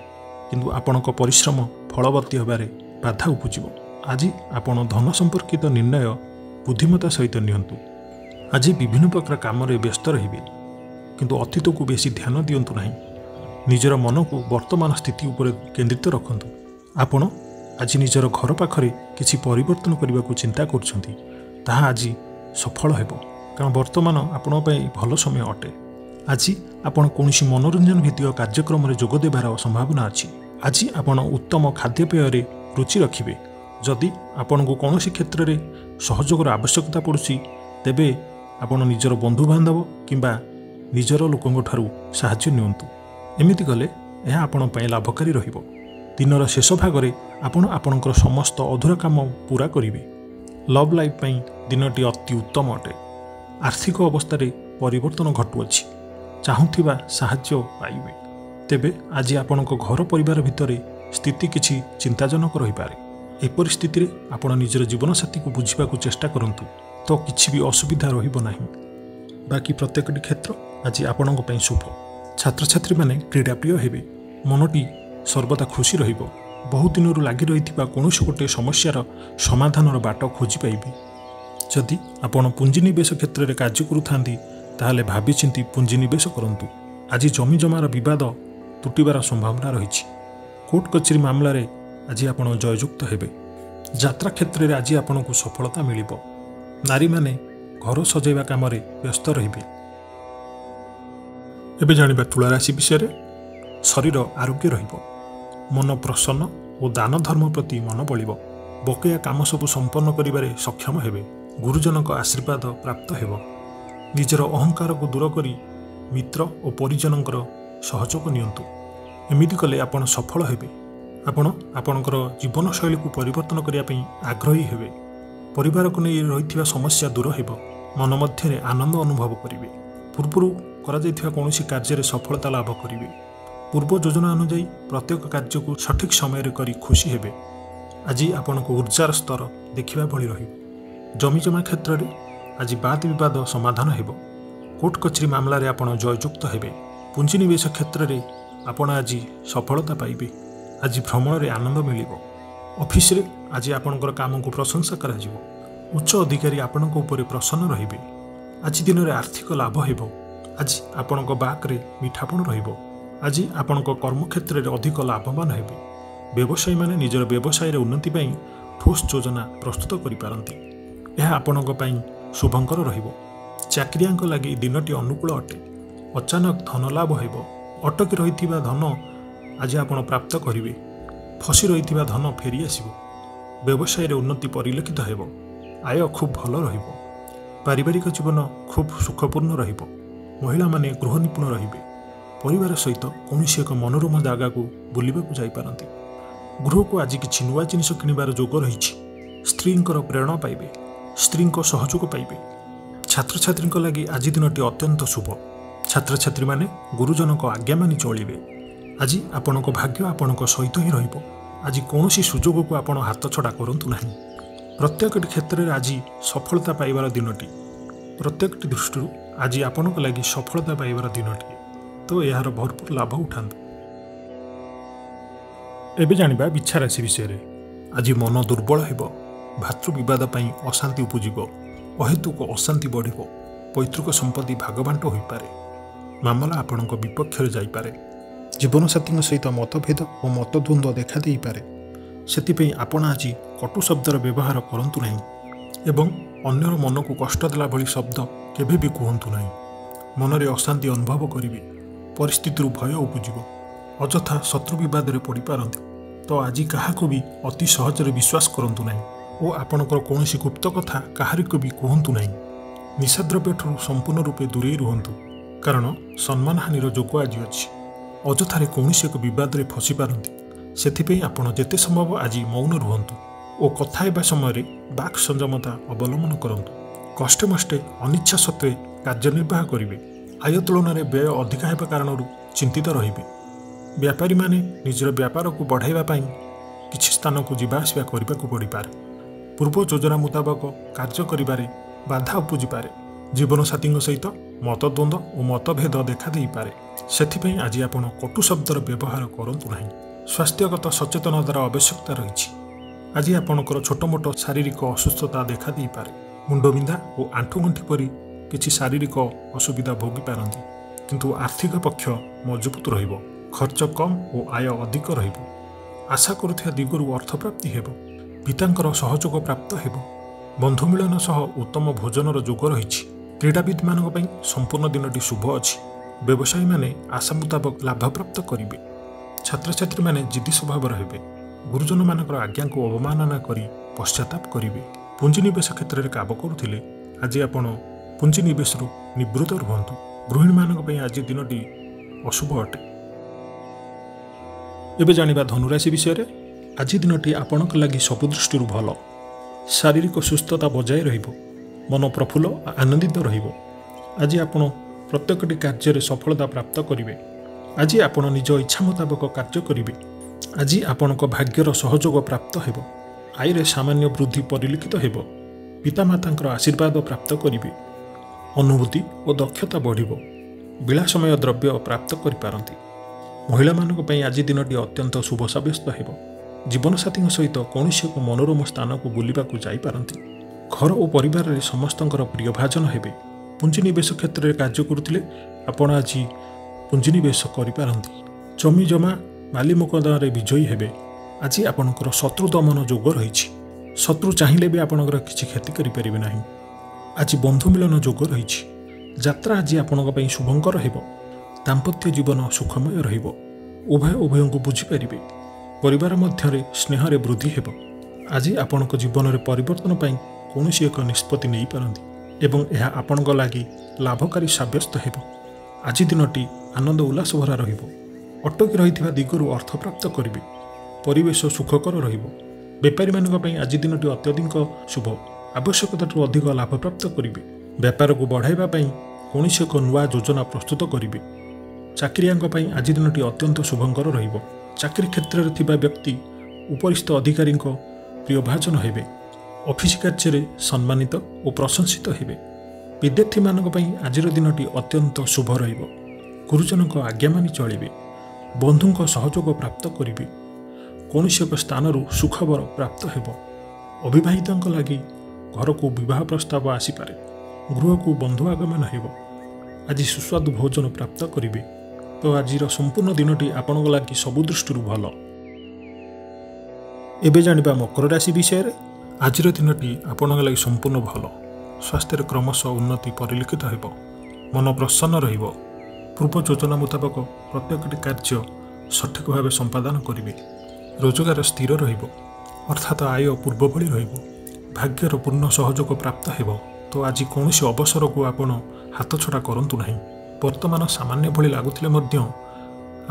କିନ୍ତୁ ଆପଣଙ୍କ ପରିଶ୍ରମ ଫଳବର୍ତ୍ତୀ ହେବାରେ ବାଧା ଉପୁଜିବ। ଆଜି ଆପଣ ଧନ ସମ୍ପର୍କିତ ନିର୍ଣ୍ଣୟ ବୁଦ୍ଧିମତା ସହିତ ନିଅନ୍ତୁ। ଆଜି ବିଭିନ୍ନ ପ୍ରକାର କାମରେ ବ୍ୟସ୍ତ ରହିବେ। କିନ୍ତୁ ଅତୀତକୁ ବେଶୀ ଧ୍ୟାନ ଦିଅନ୍ତୁ ନାହିଁ। ନିଜର ମନକୁ ବର୍ତ୍ତମାନ ସ୍ଥିତି ଉପରେ କେନ୍ଦ୍ରିତ ରଖନ୍ତୁ। ଆପଣ ଆଜି ନିଜର ଘର ପାଖରେ କିଛି ପରିବର୍ତ୍ତନ କରିବାକୁ ଚିନ୍ତା କରୁଛନ୍ତି। ତାହା ଆଜି ସଫଳ ହେବ। କାରଣ ବର୍ତ୍ତମାନ ଆପଣଙ୍କ ପାଇଁ ଭଲ ସମୟ ଅଟେ। ଆଜି ଆପଣ କୌଣସି ମନୋରଞ୍ଜନ ଭିତ୍ତିକ କାର୍ଯ୍ୟକ୍ରମରେ ଯୋଗ ଦେବାର ସମ୍ଭାବନା ଅଛି। ଆଜି ଆପଣ ଉତ୍ତମ ଖାଦ୍ୟପେୟରେ ରୁଚି ରଖିବେ। ଯଦି ଆପଣଙ୍କୁ କୌଣସି କ୍ଷେତ୍ରରେ ସହଯୋଗର ଆବଶ୍ୟକତା ପଡ଼ୁଛି ତେବେ ଆପଣ ନିଜର ବନ୍ଧୁବାନ୍ଧବ କିମ୍ବା ନିଜର ଲୋକଙ୍କ ଠାରୁ ସାହାଯ୍ୟ ନିଅନ୍ତୁ। ଏମିତି କଲେ ଏହା ଆପଣଙ୍କ ପାଇଁ ଲାଭକାରୀ ରହିବ। ଦିନର ଶେଷ ଭାଗରେ ଆପଣ ଆପଣଙ୍କର ସମସ୍ତ ଅଧୁରା କାମ ପୁରା କରିବେ। ଲଭ୍ ଲାଇଫ୍ ପାଇଁ ଦିନଟି ଅତି ଉତ୍ତମ ଅଟେ। ଆର୍ଥିକ ଅବସ୍ଥାରେ ପରିବର୍ତ୍ତନ ଘଟୁଅଛି। ଚାହୁଁଥିବା ସାହାଯ୍ୟ ପାଇବେ। ତେବେ ଆଜି ଆପଣଙ୍କ ଘର ପରିବାର ଭିତରେ ସ୍ଥିତି କିଛି ଚିନ୍ତାଜନକ ରହିପାରେ। ଏପରି ସ୍ଥିତିରେ ଆପଣ ନିଜର ଜୀବନସାଥୀକୁ ବୁଝିବାକୁ ଚେଷ୍ଟା କରନ୍ତୁ ତ କିଛି ବି ଅସୁବିଧା ରହିବ ନାହିଁ। ବାକି ପ୍ରତ୍ୟେକଟି କ୍ଷେତ୍ର ଆଜି ଆପଣଙ୍କ ପାଇଁ ଶୁଭ। ଛାତ୍ରଛାତ୍ରୀମାନେ କ୍ରୀଡ଼ାପ୍ରିୟ ହେବେ ମନଟି ସର୍ବଦା ଖୁସି ରହିବ। ବହୁ ଦିନରୁ ଲାଗି ରହିଥିବା କୌଣସି ଗୋଟିଏ ସମସ୍ୟାର ସମାଧାନର ବାଟ ଖୋଜି ପାଇବେ। ଯଦି ଆପଣ ପୁଞ୍ଜିନିବେଶ କ୍ଷେତ୍ରରେ କାର୍ଯ୍ୟ କରୁଥାନ୍ତି ତାହେଲେ ଭାବିଚିନ୍ତି ପୁଞ୍ଜିନିବେଶ କରନ୍ତୁ। ଆଜି ଜମି ଜମାର ବିବାଦ ତୁଟିବାର ସମ୍ଭାବନା ରହିଛି। କୋର୍ଟ କଚେରୀ ମାମଲାରେ ଆଜି ଆପଣ ଜୟଯୁକ୍ତ ହେବେ। ଯାତ୍ରା କ୍ଷେତ୍ରରେ ଆଜି ଆପଣଙ୍କୁ ସଫଳତା ମିଳିବ। ନାରୀମାନେ ଘର ସଜାଇବା କାମରେ ବ୍ୟସ୍ତ ରହିବେ। ଏବେ ଜାଣିବା ତୁଳାରାଶି ବିଷୟରେ ଶରୀର ଆରୋଗ୍ୟ ରହିବ। ମନ ପ୍ରସନ୍ନ ଓ ଦାନ ଧର୍ମ ପ୍ରତି ମନ ବଳିବ। ବକେୟା କାମ ସବୁ ସମ୍ପନ୍ନ କରିବାରେ ସକ୍ଷମ ହେବେ। ଗୁରୁଜନଙ୍କ ଆଶୀର୍ବାଦ ପ୍ରାପ୍ତ ହେବ। ନିଜର ଅହଙ୍କାରକୁ ଦୂର କରି ମିତ୍ର ଓ ପରିଜନଙ୍କର ସହଯୋଗ ନିଅନ୍ତୁ। ଏମିତି କଲେ ଆପଣ ସଫଳ ହେବେ। ଆପଣ ଆପଣଙ୍କର ଜୀବନଶୈଳୀକୁ ପରିବର୍ତ୍ତନ କରିବା ପାଇଁ ଆଗ୍ରହୀ ହେବେ। ପରିବାରକୁ ନେଇ ରହିଥିବା ସମସ୍ୟା ଦୂର ହେବ। ମନ ମଧ୍ୟରେ ଆନନ୍ଦ ଅନୁଭବ କରିବେ। ପୂର୍ବରୁ କରାଯାଇଥିବା କୌଣସି କାର୍ଯ୍ୟରେ ସଫଳତା ଲାଭ କରିବେ। ପୂର୍ବ ଯୋଜନା ଅନୁଯାୟୀ ପ୍ରତ୍ୟେକ କାର୍ଯ୍ୟକୁ ସଠିକ୍ ସମୟରେ କରି ଖୁସି ହେବେ। ଆଜି ଆପଣଙ୍କ ଉର୍ଜାର ସ୍ତର ଦେଖିବା ଭଳି ରହିବ। ଜମିଜମା କ୍ଷେତ୍ରରେ ଆଜି ବାଦ ବିବାଦ ସମାଧାନ ହେବ। କୋର୍ଟ କଚେରୀ ମାମଲାରେ ଆପଣ ଜୟଯୁକ୍ତ ହେବେ। ପୁଞ୍ଜିନିବେଶ କ୍ଷେତ୍ରରେ ଆପଣ ଆଜି ସଫଳତା ପାଇବେ। ଆଜି ଭ୍ରମଣରେ ଆନନ୍ଦ ମିଳିବ। ଅଫିସରେ ଆଜି ଆପଣଙ୍କର କାମକୁ ପ୍ରଶଂସା କରାଯିବ। ଉଚ୍ଚ ଅଧିକାରୀ ଆପଣଙ୍କ ଉପରେ ପ୍ରସନ୍ନ ରହିବେ। ଆଜି ଦିନରେ ଆର୍ଥିକ ଲାଭ ହେବ। ଆଜି ଆପଣଙ୍କ ବାକ୍ରେ ମିଠାପଣ ରହିବ। ଆଜି ଆପଣଙ୍କ କର୍ମକ୍ଷେତ୍ରରେ ଅଧିକ ଲାଭବାନ ହେବେ। ବ୍ୟବସାୟୀମାନେ ନିଜର ବ୍ୟବସାୟରେ ଉନ୍ନତି ପାଇଁ ଠୋସ୍ ଯୋଜନା ପ୍ରସ୍ତୁତ କରିପାରନ୍ତି। ଏହା ଆପଣଙ୍କ ପାଇଁ ଶୁଭଙ୍କର ରହିବ। ଚାକିରିଆଙ୍କ ଲାଗି ଦିନଟି ଅନୁକୂଳ ଅଟେ। ଅଚାନକ ଧନ ଲାଭ ହେବ। ଅଟକି ରହିଥିବା ଧନ ଆଜି ଆପଣ ପ୍ରାପ୍ତ କରିବେ। ଫସି ରହିଥିବା ଧନ ଫେରିଆସିବ ବ୍ୟବସାୟରେ ଉନ୍ନତି ପରିଲକ୍ଷିତ ହେବ। ଆୟ ଖୁବ୍ ଭଲ ରହିବ। ପାରିବାରିକ ଜୀବନ ଖୁବ୍ ସୁଖପୂର୍ଣ୍ଣ ରହିବ। ମହିଳାମାନେ ଗୃହ ନିପୁଣ ରହିବେ। ପରିବାର ସହିତ କୌଣସି ଏକ ମନୋରମ ଜାଗାକୁ ବୁଲିବାକୁ ଯାଇପାରନ୍ତି। ଗୃହକୁ ଆଜି କିଛି ନୂଆ ଜିନିଷ କିଣିବାର ଯୋଗ ରହିଛି। ସ୍ତ୍ରୀଙ୍କର ପ୍ରେରଣା ପାଇବେ। ସ୍ତ୍ରୀଙ୍କ ସହଯୋଗ ପାଇବେ। ଛାତ୍ରଛାତ୍ରୀଙ୍କ ଲାଗି ଆଜି ଦିନଟି ଅତ୍ୟନ୍ତ ଶୁଭ। ଛାତ୍ରଛାତ୍ରୀମାନେ ଗୁରୁଜନଙ୍କ ଆଜ୍ଞା ମାନି ଚଳିବେ। ଆଜି ଆପଣଙ୍କ ଭାଗ୍ୟ ଆପଣଙ୍କ ସହିତ ହିଁ ରହିବ। ଆଜି କୌଣସି ସୁଯୋଗକୁ ଆପଣ ହାତଛଡ଼ା କରନ୍ତୁ ନାହିଁ। ପ୍ରତ୍ୟେକଟି କ୍ଷେତ୍ରରେ ଆଜି ସଫଳତା ପାଇବାର ଦିନଟି। ପ୍ରତ୍ୟେକଟି ଦୃଷ୍ଟିରୁ ଆଜି ଆପଣଙ୍କ ଲାଗି ସଫଳତା ପାଇବାର ଦିନଟିଏ ତ ଏହାର ଭରପୁର ଲାଭ ଉଠାନ୍ତୁ। ଏବେ ଜାଣିବା ବିଛା ରାଶି ବିଷୟରେ। ଆଜି ମନ ଦୁର୍ବଳ ହେବ। ଭାତୃ ବିବାଦ ପାଇଁ ଅଶାନ୍ତି ଉପୁଜିବ ଅହେତୁକ ଅଶାନ୍ତି ବଢ଼ିବ। ପୈତୃକ ସମ୍ପତ୍ତି ଭାଗବାଣ୍ଟ ହୋଇପାରେ। ମାମଲା ଆପଣଙ୍କ ବିପକ୍ଷରେ ଯାଇପାରେ। ଜୀବନସାଥୀଙ୍କ ସହିତ ମତଭେଦ ଓ ମତଦ୍ୱନ୍ଦ୍ୱ ଦେଖାଦେଇପାରେ ସେଥିପାଇଁ ଆପଣ ଆଜି କଟୁ ଶବ୍ଦର ବ୍ୟବହାର କରନ୍ତୁ ନାହିଁ ଏବଂ ଅନ୍ୟର ମନକୁ କଷ୍ଟ ଦେଲା ଭଳି ଶବ୍ଦ କେବେ ବି କୁହନ୍ତୁ ନାହିଁ। ମନରେ ଅଶାନ୍ତି ଅନୁଭବ କରିବେ। ପରିସ୍ଥିତିରୁ ଭୟ ଉପୁଜିବ। ଅଯଥା ଶତ୍ରୁ ବିବାଦରେ ପଡ଼ିପାରନ୍ତି। ତ ଆଜି କାହାକୁ ବି ଅତି ସହଜରେ ବିଶ୍ୱାସ କରନ୍ତୁ ନାହିଁ ଓ ଆପଣଙ୍କର କୌଣସି ଗୁପ୍ତ କଥା କାହାରିକୁ ବି କୁହନ୍ତୁ ନାହିଁ। ନିଶାଦ୍ରବ୍ୟଠାରୁ ସମ୍ପୂର୍ଣ୍ଣ ରୂପେ ଦୂରେଇ ରୁହନ୍ତୁ। କାରଣ ସମ୍ମାନହାନିର ଯୋଗ ଆଜି ଅଛି। ଅଯଥାରେ କୌଣସି ଏକ ବିବାଦରେ ଫସିପାରନ୍ତି ସେଥିପାଇଁ ଆପଣ ଯେତେ ସମ୍ଭବ ଆଜି ମୌନ ରୁହନ୍ତୁ ଓ କଥା ହେବା ସମୟରେ ବାକ୍ ସଂଯମତା ଅବଲମ୍ବନ କରନ୍ତୁ। କଷ୍ଟେ ମଷ୍ଟେ ଅନିଚ୍ଛା ସତ୍ତ୍ୱେ କାର୍ଯ୍ୟନିର୍ବାହ କରିବେ। ଆୟ ତୁଳନାରେ ବ୍ୟୟ ଅଧିକା ହେବା କାରଣରୁ ଚିନ୍ତିତ ରହିବେ। ବ୍ୟାପାରୀମାନେ ନିଜର ବ୍ୟାପାରକୁ ବଢ଼ାଇବା ପାଇଁ କିଛି ସ୍ଥାନକୁ ଯିବା ଆସିବା କରିବାକୁ ପଡ଼ିପାରେ। ପୂର୍ବ ଯୋଜନା ମୁତାବକ କାର୍ଯ୍ୟ କରିବାରେ ବାଧା ଉପୁଜିପାରେ। ଜୀବନସାଥୀଙ୍କ ସହିତ ମତଦ୍ୱନ୍ଦ୍ୱ ଓ ମତଭେଦ ଦେଖାଦେଇପାରେ ସେଥିପାଇଁ ଆଜି ଆପଣ କଟୁ ଶବ୍ଦର ବ୍ୟବହାର କରନ୍ତୁ ନାହିଁ। ସ୍ୱାସ୍ଥ୍ୟଗତ ସଚେତନତାର ଆବଶ୍ୟକତା ରହିଛି। ଆଜି ଆପଣଙ୍କର ଛୋଟମୋଟ ଶାରୀରିକ ଅସୁସ୍ଥତା ଦେଖାଦେଇପାରେ ମୁଣ୍ଡବିନ୍ଧା ଓ ଆଣ୍ଠୁଗଣ୍ଠି ପରି କିଛି ଶାରୀରିକ ଅସୁବିଧା ଭୋଗିପାରନ୍ତି। କିନ୍ତୁ ଆର୍ଥିକ ପକ୍ଷ ମଜବୁତ ରହିବ। ଖର୍ଚ୍ଚ କମ୍ ଓ ଆୟ ଅଧିକ ରହିବ। ଆଶା କରୁଥିବା ଦିଗରୁ ଅର୍ଥପ୍ରାପ୍ତି ହେବ। ପିତାଙ୍କର ସହଯୋଗ ପ୍ରାପ୍ତ ହେବ। ବନ୍ଧୁ ମିଳନ ସହ ଉତ୍ତମ ଭୋଜନର ଯୋଗ ରହିଛି। କ୍ରୀଡ଼ାବିତ୍ମାନଙ୍କ ପାଇଁ ସମ୍ପୂର୍ଣ୍ଣ ଦିନଟି ଶୁଭ ଅଛି। ବ୍ୟବସାୟୀମାନେ ଆଶା ମୁତାବକ ଲାଭପ୍ରାପ୍ତ କରିବେ। ଛାତ୍ରଛାତ୍ରୀମାନେ ଜିଦି ସ୍ୱଭାବର ହେବେ ଗୁରୁଜନମାନଙ୍କର ଆଜ୍ଞାକୁ ଅବମାନନା କରି ପଶ୍ଚାତାପ କରିବେ। ପୁଞ୍ଜିନିବେଶ କ୍ଷେତ୍ରରେ କାମ କରୁଥିଲେ। ଆଜି ଆପଣ ପୁଞ୍ଜିନିବେଶରୁ ନିବୃତ୍ତ ରୁହନ୍ତୁ। ଗୃହିଣୀମାନଙ୍କ ପାଇଁ ଆଜି ଦିନଟି ଅଶୁଭ ଅଟେ। ଏବେ ଜାଣିବା ଧନୁରାଶି ବିଷୟରେ ଆଜି ଦିନଟି ଆପଣଙ୍କ ଲାଗି ସବୁ ଦୃଷ୍ଟିରୁ ଭଲ। ଶାରୀରିକ ସୁସ୍ଥତା ବଜାୟ ରହିବ। ମନ ପ୍ରଫୁଲ୍ଲ ଆନନ୍ଦିତ ରହିବ। ଆଜି ଆପଣ ପ୍ରତ୍ୟେକଟି କାର୍ଯ୍ୟରେ ସଫଳତା ପ୍ରାପ୍ତ କରିବେ। ଆଜି ଆପଣ ନିଜ ଇଚ୍ଛା ମୁତାବକ କାର୍ଯ୍ୟ କରିବେ। ଆଜି ଆପଣଙ୍କ ଭାଗ୍ୟର ସହଯୋଗ ପ୍ରାପ୍ତ ହେବ। ଆୟରେ ସାମାନ୍ୟ ବୃଦ୍ଧି ପରିଲକ୍ଷିତ ହେବ। ପିତାମାତାଙ୍କର ଆଶୀର୍ବାଦ ପ୍ରାପ୍ତ କରିବେ। ଅନୁଭୂତି ଓ ଦକ୍ଷତା ବଢ଼ିବ। ବିଳାସମୟ ଦ୍ରବ୍ୟ ପ୍ରାପ୍ତ କରିପାରନ୍ତି। ମହିଳାମାନଙ୍କ ପାଇଁ ଆଜି ଦିନଟି ଅତ୍ୟନ୍ତ ଶୁଭ ସାବ୍ୟସ୍ତ ହେବ। ଜୀବନସାଥୀଙ୍କ ସହିତ କୌଣସି ଏକ ମନୋରମ ସ୍ଥାନକୁ ବୁଲିବାକୁ ଯାଇପାରନ୍ତି। ଘର ଓ ପରିବାରରେ ସମସ୍ତଙ୍କର ପ୍ରିୟଭାଜନ ହେବେ। ପୁଞ୍ଜିନିବେଶ କ୍ଷେତ୍ରରେ କାର୍ଯ୍ୟ କରୁଥିଲେ। ଆପଣ ଆଜି ପୁଞ୍ଜିନିବେଶ କରିପାରନ୍ତି। ଜମି ଜମା ମାଲି ମୋକଦ୍ଦମାରେ ବିଜୟୀ ହେବେ। ଆଜି ଆପଣଙ୍କର ଶତ୍ରୁ ଦମନ ଯୋଗ ରହିଛି। ଶତ୍ରୁ ଚାହିଁଲେ ବି ଆପଣଙ୍କର କିଛି କ୍ଷତି କରିପାରିବେ ନାହିଁ। ଆଜି ବନ୍ଧୁ ମିଳନ ଯୋଗ ରହିଛି। ଯାତ୍ରା ଆଜି ଆପଣଙ୍କ ପାଇଁ ଶୁଭଙ୍କର ହେବ। ଦାମ୍ପତ୍ୟ ଜୀବନ ସୁଖମୟ ରହିବ। ଉଭୟ ଉଭୟଙ୍କୁ ବୁଝିପାରିବେ। ପରିବାର ମଧ୍ୟରେ ସ୍ନେହରେ ବୃଦ୍ଧି ହେବ। ଆଜି ଆପଣଙ୍କ ଜୀବନରେ ପରିବର୍ତ୍ତନ ପାଇଁ କୌଣସି ଏକ ନିଷ୍ପତ୍ତି ନେଇପାରନ୍ତି ଏବଂ ଏହା ଆପଣଙ୍କ ଲାଗି ଲାଭକାରୀ ସାବ୍ୟସ୍ତ ହେବ। ଆଜି ଦିନଟି ଆନନ୍ଦ ଉଲ୍ଲାସ ଭରା ରହିବ। ଅଟକି ରହିଥିବା ଦିଗରୁ ଅର୍ଥ ପ୍ରାପ୍ତ କରିବେ। ପରିବେଶ ସୁଖକର ରହିବ। ବେପାରୀମାନଙ୍କ ପାଇଁ ଆଜି ଦିନଟି ଅତ୍ୟଧିକ ଶୁଭ। ଆବଶ୍ୟକତାଠୁ ଅଧିକ ଲାଭପ୍ରାପ୍ତ କରିବେ। ବେପାରକୁ ବଢ଼ାଇବା ପାଇଁ କୌଣସି ଏକ ନୂଆ ଯୋଜନା ପ୍ରସ୍ତୁତ କରିବେ। ଚାକିରିଆଙ୍କ ପାଇଁ ଆଜି ଦିନଟି ଅତ୍ୟନ୍ତ ଶୁଭଙ୍କର ରହିବ। ଚାକିରି କ୍ଷେତ୍ରରେ ଥିବା ବ୍ୟକ୍ତି ଉପରିସ୍ଥ ଅଧିକାରୀଙ୍କ ପ୍ରିୟଭାଜନ ହେବେ। ଅଫିସ କାର୍ଯ୍ୟରେ ସମ୍ମାନିତ ଓ ପ୍ରଶଂସିତ ହେବେ। ବିଦ୍ୟାର୍ଥୀମାନଙ୍କ ପାଇଁ ଆଜିର ଦିନଟି ଅତ୍ୟନ୍ତ ଶୁଭ ରହିବ। ଗୁରୁଜନଙ୍କ ଆଜ୍ଞା ମାନି ଚଳିବେ। ବନ୍ଧୁଙ୍କ ସହଯୋଗ ପ୍ରାପ୍ତ କରିବେ। କୌଣସି ଏକ ସ୍ଥାନରୁ ସୁଖବର ପ୍ରାପ୍ତ ହେବ। ଅବିବାହିତଙ୍କ ଲାଗି ଘରକୁ ବିବାହ ପ୍ରସ୍ତାବ ଆସିପାରେ। ଗୃହକୁ ବନ୍ଧୁ ଆଗମନ ହେବ। ଆଜି ସୁସ୍ୱାଦୁ ଭୋଜନ ପ୍ରାପ୍ତ କରିବେ। ତ ଆଜିର ସମ୍ପୂର୍ଣ୍ଣ ଦିନଟି ଆପଣଙ୍କ ଲାଗି ସବୁ ଦୃଷ୍ଟିରୁ ଭଲ। ଏବେ ଜାଣିବା ମକର ରାଶି ବିଷୟରେ ଆଜିର ଦିନଟି ଆପଣଙ୍କ ଲାଗି ସମ୍ପୂର୍ଣ୍ଣ ଭଲ। ସ୍ୱାସ୍ଥ୍ୟରେ କ୍ରମଶଃ ଉନ୍ନତି ପରିଲକ୍ଷିତ ହେବ। ମନ ପ୍ରସନ୍ନ ରହିବ। ପୂର୍ବ ଯୋଜନା ମୁତାବକ ପ୍ରତ୍ୟେକଟି କାର୍ଯ୍ୟ ସଠିକ୍ ଭାବେ ସମ୍ପାଦନ କରିବେ। ରୋଜଗାର ସ୍ଥିର ରହିବ। ଅର୍ଥାତ୍ ଆୟ ପୂର୍ବ ଭଳି ରହିବ। ଭାଗ୍ୟର ପୂର୍ଣ୍ଣ ସହଯୋଗ ପ୍ରାପ୍ତ ହେବ। ତ ଆଜି କୌଣସି ଅବସରକୁ ଆପଣ ହାତଛଡ଼ା କରନ୍ତୁ ନାହିଁ। ବର୍ତ୍ତମାନ ସାମାନ୍ୟ ଭଳି ଲାଗୁଥିଲେ ମଧ୍ୟ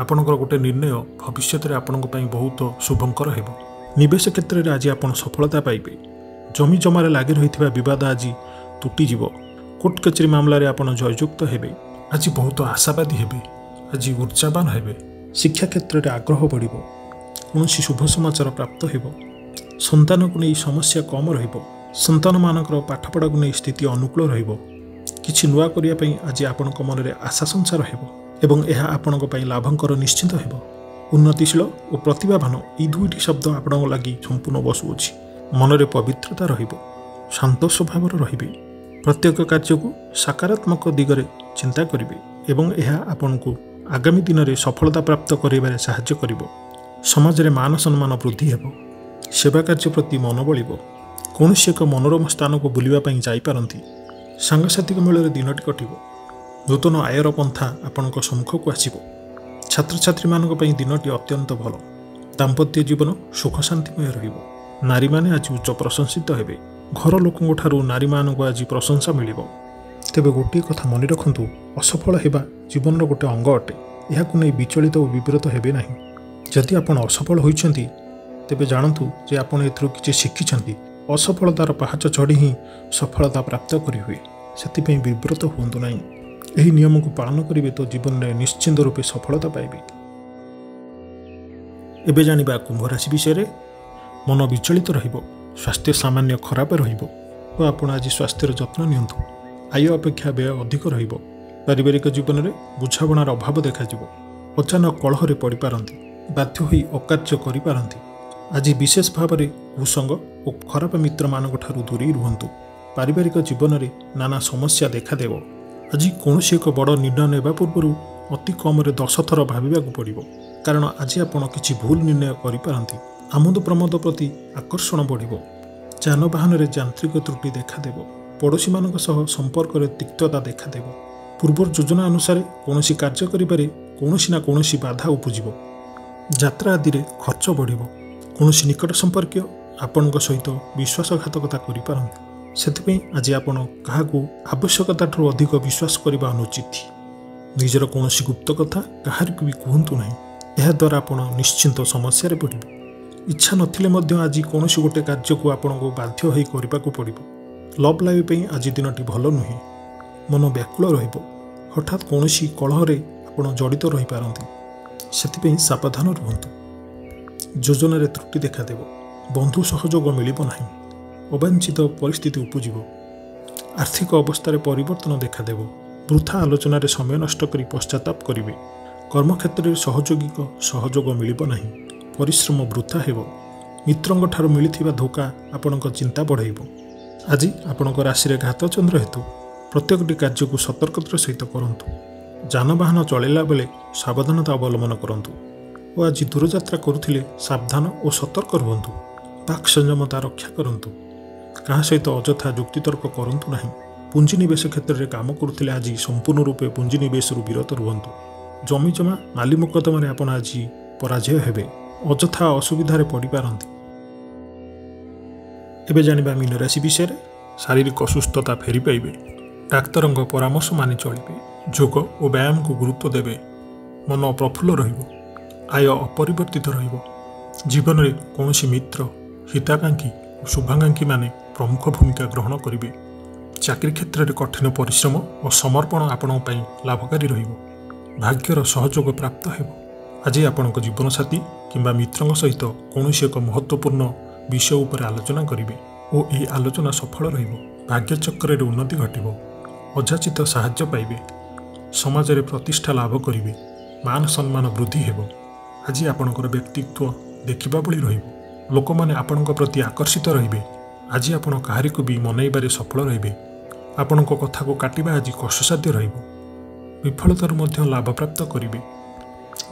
ଆପଣଙ୍କର ଗୋଟେ ନିର୍ଣ୍ଣୟ ଭବିଷ୍ୟତରେ ଆପଣଙ୍କ ପାଇଁ ବହୁତ ଶୁଭଙ୍କର ହେବ। ନିବେଶ କ୍ଷେତ୍ରରେ ଆଜି ଆପଣ ସଫଳତା ପାଇବେ। ଜମି ଜମାରେ ଲାଗି ରହିଥିବା ବିବାଦ ଆଜି ତୁଟିଯିବ। କୋର୍ଟ କଚେରୀ ମାମଲାରେ ଆପଣ ଜୟଯୁକ୍ତ ହେବେ। ଆଜି ବହୁତ ଆଶାବାଦୀ ହେବେ। ଆଜି ଉର୍ଜାବାନ ହେବେ। ଶିକ୍ଷା କ୍ଷେତ୍ରରେ ଆଗ୍ରହ ବଢ଼ିବ। କୌଣସି ଶୁଭ ସମାଚାର ପ୍ରାପ୍ତ ହେବ। ସନ୍ତାନକୁ ନେଇ ସମସ୍ୟା କମ୍ ରହିବ। ସନ୍ତାନମାନଙ୍କର ପାଠପଢ଼ାକୁ ନେଇ ସ୍ଥିତି ଅନୁକୂଳ ରହିବ। କିଛି ନୂଆ କରିବା ପାଇଁ ଆଜି ଆପଣଙ୍କ ମନରେ ଆଶା ସଂସାର ହେବ ଏବଂ ଏହା ଆପଣଙ୍କ ପାଇଁ ଲାଭଙ୍କର ନିଶ୍ଚିନ୍ତ ହେବ। ଉନ୍ନତିଶୀଳ ଓ ପ୍ରତିଭାବାନ ଏହି ଦୁଇଟି ଶବ୍ଦ ଆପଣଙ୍କ ଲାଗି ସମ୍ପୂର୍ଣ୍ଣ ବସୁଅଛି। ମନରେ ପବିତ୍ରତା ରହିବ ଶାନ୍ତ ସ୍ୱଭାବର ରହିବେ। ପ୍ରତ୍ୟେକ କାର୍ଯ୍ୟକୁ ସକାରାତ୍ମକ ଦିଗରେ ଚିନ୍ତା କରିବେ ଏବଂ ଏହା ଆପଣଙ୍କୁ ଆଗାମୀ ଦିନରେ ସଫଳତା ପ୍ରାପ୍ତ କରିବାରେ ସାହାଯ୍ୟ କରିବ। ସମାଜରେ ମାନ ସମ୍ମାନ ବୃଦ୍ଧି ହେବ ସେବା କାର୍ଯ୍ୟ ପ୍ରତି ମନ ବଳିବ କୌଣସି ଏକ ମନୋରମ ସ୍ଥାନକୁ ବୁଲିବା ପାଇଁ ଯାଇପାରନ୍ତି। ସାଙ୍ଗସାଥିଙ୍କ ମେଳରେ ଦିନଟି କଟିବ ନୂତନ ଆୟର ପନ୍ଥା ଆପଣଙ୍କ ସମ୍ମୁଖକୁ ଆସିବ। ଛାତ୍ରଛାତ୍ରୀମାନଙ୍କ ପାଇଁ ଦିନଟି ଅତ୍ୟନ୍ତ ଭଲ। ଦାମ୍ପତ୍ୟ ଜୀବନ ସୁଖ ଶାନ୍ତିମୟ ରହିବ। ନାରୀମାନେ ଆଜି ଉଚ୍ଚ ପ୍ରଶଂସିତ ହେବେ। ଘର ଲୋକଙ୍କ ଠାରୁ ନାରୀମାନଙ୍କୁ ଆଜି ପ୍ରଶଂସା ମିଳିବ। ତେବେ ଗୋଟିଏ କଥା ମନେ ରଖନ୍ତୁ ଅସଫଳ ହେବା ଜୀବନର ଗୋଟେ ଅଙ୍ଗ ଅଟେ। ଏହାକୁ ନେଇ ବିଚଳିତ ଓ ବିବ୍ରତ ହେବେ ନାହିଁ। ଯଦି ଆପଣ ଅସଫଳ ହୋଇଛନ୍ତି ତେବେ ଜାଣନ୍ତୁ ଯେ ଆପଣ ଏଥିରୁ କିଛି ଶିଖିଛନ୍ତି। ଅସଫଳତାର ପାହାଚ ଚଢ଼ି ହିଁ ସଫଳତା ପ୍ରାପ୍ତ କରିହୁଏ। ସେଥିପାଇଁ ବିବ୍ରତ ହୁଅନ୍ତୁ ନାହିଁ। ଏହି ନିୟମକୁ ପାଳନ କରିବେ ତ ଜୀବନରେ ନିଶ୍ଚିନ୍ତ ରୂପେ ସଫଳତା ପାଇବେ। ଏବେ ଜାଣିବା କୁମ୍ଭ ରାଶି ବିଷୟରେ ମନ ବିଚଳିତ ରହିବ ସ୍ୱାସ୍ଥ୍ୟ ସାମାନ୍ୟ ଖରାପ ରହିବ ଓ ଆପଣ ଆଜି ସ୍ୱାସ୍ଥ୍ୟର ଯତ୍ନ ନିଅନ୍ତୁ। ଆୟ ଅପେକ୍ଷା ବ୍ୟୟ ଅଧିକ ରହିବ। ପାରିବାରିକ ଜୀବନରେ ବୁଝାମଣାର ଅଭାବ ଦେଖାଯିବ। ଅଚାନକ କଳହରେ ପଡ଼ିପାରନ୍ତି ବାଧ୍ୟ ହୋଇ ଅକାର୍ଯ୍ୟ କରିପାରନ୍ତି। ଆଜି ବିଶେଷ ଭାବରେ କୁସଙ୍ଗ ଓ ଖରାପ ମିତ୍ରମାନଙ୍କ ଠାରୁ ଦୂରେଇ ରୁହନ୍ତୁ। ପାରିବାରିକ ଜୀବନରେ ନାନା ସମସ୍ୟା ଦେଖାଦେବ। ଆଜି କୌଣସି ଏକ ବଡ଼ ନିର୍ଣ୍ଣୟ ନେବା ପୂର୍ବରୁ ଅତି କମରେ ଦଶ ଥର ଭାବିବାକୁ ପଡ଼ିବ। କାରଣ ଆଜି ଆପଣ କିଛି ଭୁଲ ନିର୍ଣ୍ଣୟ କରିପାରନ୍ତି। ଆମୋଦ ପ୍ରମୋଦ ପ୍ରତି ଆକର୍ଷଣ ବଢ଼ିବ। ଯାନବାହନରେ ଯାନ୍ତ୍ରିକ ତ୍ରୁଟି ଦେଖାଦେବ। ପଡ଼ୋଶୀମାନଙ୍କ ସହ ସମ୍ପର୍କରେ ତିକ୍ତତା ଦେଖାଦେବ। ପୂର୍ବ ଯୋଜନା ଅନୁସାରେ କୌଣସି କାର୍ଯ୍ୟ କରିବାରେ କୌଣସି ନା କୌଣସି ବାଧା ଉପୁଜିବ। ଯାତ୍ରା ଆଦିରେ ଖର୍ଚ୍ଚ ବଢ଼ିବ। କୌଣସି ନିକଟ ସମ୍ପର୍କୀୟ ଆପଣଙ୍କ ସହିତ ବିଶ୍ୱାସଘାତକତା କରିପାରନ୍ତି। ସେଥିପାଇଁ ଆଜି ଆପଣ କାହାକୁ ଆବଶ୍ୟକତାଠାରୁ ଅଧିକ ବିଶ୍ୱାସ କରିବା ଅନୁଚିତ। ନିଜର କୌଣସି ଗୁପ୍ତ କଥା କାହାରିକୁ ବି କୁହନ୍ତୁ ନାହିଁ। ଏହାଦ୍ୱାରା ଆପଣ ନିଶ୍ଚିନ୍ତ ସମସ୍ୟାରେ ପଡ଼ିବେ। ଇଚ୍ଛା ନଥିଲେ ମଧ୍ୟ ଆଜି କୌଣସି ଗୋଟେ କାର୍ଯ୍ୟକୁ ଆପଣଙ୍କୁ ବାଧ୍ୟ ହୋଇ କରିବାକୁ ପଡ଼ିବ। ଲଭ୍ ଲାଇଫ୍ ପାଇଁ ଆଜି ଦିନଟି ଭଲ ନୁହେଁ। ମନ ବ୍ୟାକୁଳ ରହିବ। ହଠାତ୍ କୌଣସି କଳହରେ ଆପଣ ଜଡ଼ିତ ରହିପାରନ୍ତି। ସେଥିପାଇଁ ସାବଧାନ ରୁହନ୍ତୁ। ଯୋଜନାରେ ତ୍ରୁଟି ଦେଖାଦେବ। ବନ୍ଧୁ ସହଯୋଗ ମିଳିବ ନାହିଁ। ଅବାଞ୍ଛିତ ପରିସ୍ଥିତି ଉପୁଜିବ ଆର୍ଥିକ ଅବସ୍ଥାରେ ପରିବର୍ତ୍ତନ ଦେଖାଦେବ ବୃଥା ଆଲୋଚନାରେ ସମୟ ନଷ୍ଟ କରି ପଶ୍ଚାତାପ କରିବେ। କର୍ମକ୍ଷେତ୍ରରେ ସହଯୋଗୀଙ୍କ ସହଯୋଗ ମିଳିବ ନାହିଁ। ପରିଶ୍ରମ ବୃଥା ହେବ। ମିତ୍ରଙ୍କ ଠାରୁ ମିଳିଥିବା ଧୋକା ଆପଣଙ୍କ ଚିନ୍ତା ବଢ଼ାଇବ। ଆଜି ଆପଣଙ୍କ ରାଶିରେ ଘାତଚନ୍ଦ୍ର ହେତୁ। ପ୍ରତ୍ୟେକଟି କାର୍ଯ୍ୟକୁ ସତର୍କତାର ସହିତ କରନ୍ତୁ। ଯାନବାହନ ଚଳାଇଲା ବେଳେ ସାବଧାନତା ଅବଲମ୍ବନ କରନ୍ତୁ ଓ ଆଜି ଦୂରଯାତ୍ରା କରୁଥିଲେ ସାବଧାନ ଓ ସତର୍କ ରୁହନ୍ତୁ। ବାକ୍ ସଂଯମତା ରକ୍ଷା କରନ୍ତୁ। କାହା ସହିତ ଅଯଥା ଯୁକ୍ତିତର୍କ କରନ୍ତୁ ନାହିଁ। ପୁଞ୍ଜିନିବେଶ କ୍ଷେତ୍ରରେ କାମ କରୁଥିଲେ ଆଜି ସମ୍ପୂର୍ଣ୍ଣ ରୂପେ ପୁଞ୍ଜିନିବେଶରୁ ବିରତ ରୁହନ୍ତୁ। ଜମିଜମା ନାଲି ମକଦ୍ଦମାରେ ଆପଣ ଆଜି ପରାଜୟ ହେବେ। ଅଯଥା ଅସୁବିଧାରେ ପଡ଼ିପାରନ୍ତି। ଏବେ ଜାଣିବା ମୀନରାଶି ବିଷୟରେ ଶାରୀରିକ ଅସୁସ୍ଥତା ଫେରି ପାଇବେ ଡାକ୍ତରଙ୍କ ପରାମର୍ଶ ମାନି ଚଳିବେ। ଯୋଗ ଓ ବ୍ୟାୟାମକୁ ଗୁରୁତ୍ୱ ଦେବେ। ମନ ପ୍ରଫୁଲ୍ଲ ରହିବ। ଆୟ ଅପରିବର୍ତ୍ତିତ ରହିବ। ଜୀବନରେ କୌଣସି ମିତ୍ର ହିତାକାଂକ୍ଷୀ ଓ ଶୁଭାକାଂକ୍ଷୀମାନେ ପ୍ରମୁଖ ଭୂମିକା ଗ୍ରହଣ କରିବେ। ଚାକିରି କ୍ଷେତ୍ରରେ କଠିନ ପରିଶ୍ରମ ଓ ସମର୍ପଣ ଆପଣଙ୍କ ପାଇଁ ଲାଭକାରୀ ରହିବ। ଭାଗ୍ୟର ସହଯୋଗ ପ୍ରାପ୍ତ ହେବ। ଆଜି ଆପଣଙ୍କ ଜୀବନସାଥୀ କିମ୍ବା ମିତ୍ରଙ୍କ ସହିତ କୌଣସି ଏକ ମହତ୍ତ୍ୱପୂର୍ଣ୍ଣ ବିଷୟ ଉପରେ ଆଲୋଚନା କରିବେ ଓ ଏହି ଆଲୋଚନା ସଫଳ ରହିବ। ଭାଗ୍ୟଚକ୍ରରେ ଉନ୍ନତି ଘଟିବ। ଅଯାଚିତ ସାହାଯ୍ୟ ପାଇବେ। ସମାଜରେ ପ୍ରତିଷ୍ଠା ଲାଭ କରିବେ। ମାନ ସମ୍ମାନ ବୃଦ୍ଧି ହେବ। ଆଜି ଆପଣଙ୍କର ବ୍ୟକ୍ତିତ୍ୱ ଦେଖିବା ଭଳି ରହିବ। ଲୋକମାନେ ଆପଣଙ୍କ ପ୍ରତି ଆକର୍ଷିତ ରହିବେ। ଆଜି ଆପଣ କାହାରିକୁ ବି ମନେଇବାରେ ସଫଳ ରହିବେ। ଆପଣଙ୍କ କଥାକୁ କାଟିବା ଆଜି କଷ୍ଟସାଧ୍ୟ ରହିବ। ବିଫଳତାରୁ ମଧ୍ୟ ଲାଭପ୍ରାପ୍ତ କରିବେ।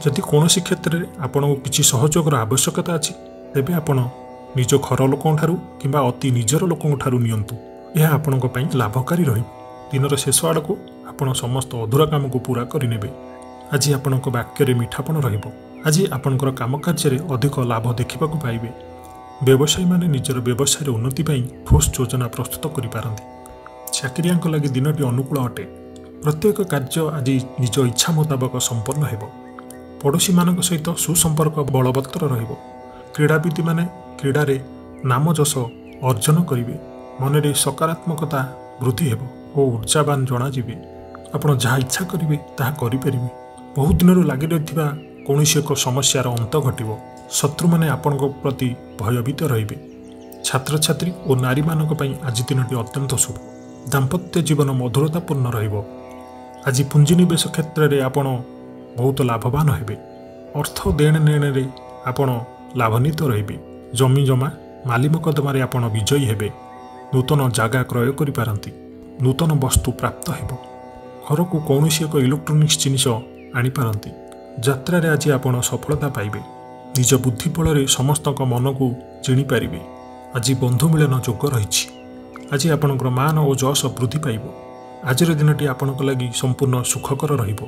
ଯଦି କୌଣସି କ୍ଷେତ୍ରରେ ଆପଣଙ୍କୁ କିଛି ସହଯୋଗର ଆବଶ୍ୟକତା ଅଛି ତେବେ ଆପଣ ନିଜ ଘର ଲୋକଙ୍କଠାରୁ କିମ୍ବା ଅତି ନିଜର ଲୋକଙ୍କଠାରୁ ନିଅନ୍ତୁ। ଏହା ଆପଣଙ୍କ ପାଇଁ ଲାଭକାରୀ ରହିବ। ଦିନର ଶେଷ ଆଡ଼କୁ ଆପଣ ସମସ୍ତ ଅଧୁରା କାମକୁ ପୂରା କରିନେବେ। ଆଜି ଆପଣଙ୍କ ବାକ୍ୟରେ ମିଠାପଣ ରହିବ। ଆଜି ଆପଣଙ୍କର କାମ କାର୍ଯ୍ୟରେ ଅଧିକ ଲାଭ ଦେଖିବାକୁ ପାଇବେ। ବ୍ୟବସାୟୀମାନେ ନିଜର ବ୍ୟବସାୟର ଉନ୍ନତି ପାଇଁ ଠୋସ୍ ଯୋଜନା ପ୍ରସ୍ତୁତ କରିପାରନ୍ତି। ଚାକିରିଆଙ୍କ ଲାଗି ଦିନଟି ଅନୁକୂଳ ଅଟେ। ପ୍ରତ୍ୟେକ କାର୍ଯ୍ୟ ଆଜି ନିଜ ଇଚ୍ଛା ମୁତାବକ ସମ୍ପନ୍ନ ହେବ। ପଡ଼ୋଶୀମାନଙ୍କ ସହିତ ସୁସମ୍ପର୍କ ବଳବତ୍ତର ରହିବ। କ୍ରୀଡ଼ାବିତମାନେ କ୍ରୀଡ଼ାରେ ନାମ ଯଶ ଅର୍ଜନ କରିବେ। ମନରେ ସକାରାତ୍ମକତା ବୃଦ୍ଧି ହେବ ଓ ଉର୍ଜାବାନ ଜଣାଯିବେ। ଆପଣ ଯାହା ଇଚ୍ଛା କରିବେ ତାହା କରିପାରିବେ। ବହୁତ ଦିନରୁ ଲାଗି ରହିଥିବା କୌଣସି ଏକ ସମସ୍ୟାର ଅନ୍ତ ଘଟିବ। ଶତ୍ରୁମାନେ ଆପଣଙ୍କ ପ୍ରତି ଭୟଭୀତ ରହିବେ। ଛାତ୍ରଛାତ୍ରୀ ଓ ନାରୀମାନଙ୍କ ପାଇଁ ଆଜି ଦିନଟି ଅତ୍ୟନ୍ତ ଶୁଭ। ଦାମ୍ପତ୍ୟ ଜୀବନ ମଧୁରତାପୂର୍ଣ୍ଣ ରହିବ। ଆଜି ପୁଞ୍ଜିନିବେଶ କ୍ଷେତ୍ରରେ ଆପଣ ବହୁତ ଲାଭବାନ ହେବେ। ଅର୍ଥ ଦେଣ ନେଣରେ ଆପଣ ଲାଭାନ୍ୱିତ ରହିବେ। ଜମି ଜମା ମାଲି ମକଦ୍ଦମାରେ ଆପଣ ବିଜୟୀ ହେବେ। ନୂତନ ଜାଗା କ୍ରୟ କରିପାରନ୍ତି। ନୂତନ ବସ୍ତୁ ପ୍ରାପ୍ତ ହେବ। ଘରକୁ କୌଣସି ଏକ ଇଲେକ୍ଟ୍ରୋନିକ୍ସ ଜିନିଷ ଆଣିପାରନ୍ତି। ଯାତ୍ରାରେ ଆଜି ଆପଣ ସଫଳତା ପାଇବେ। ନିଜ ବୁଦ୍ଧି ବଳରେ ସମସ୍ତଙ୍କ ମନକୁ ଜିଣିପାରିବେ ଆଜି ବନ୍ଧୁ ମିଳନ ଯୋଗ ରହିଛି। ଆଜି ଆପଣଙ୍କର ମାନ ଓ ଯଶ ବୃଦ୍ଧି ପାଇବ। ଆଜିର ଦିନଟି ଆପଣଙ୍କ ଲାଗି ସମ୍ପୂର୍ଣ୍ଣ ସୁଖକର ରହିବ।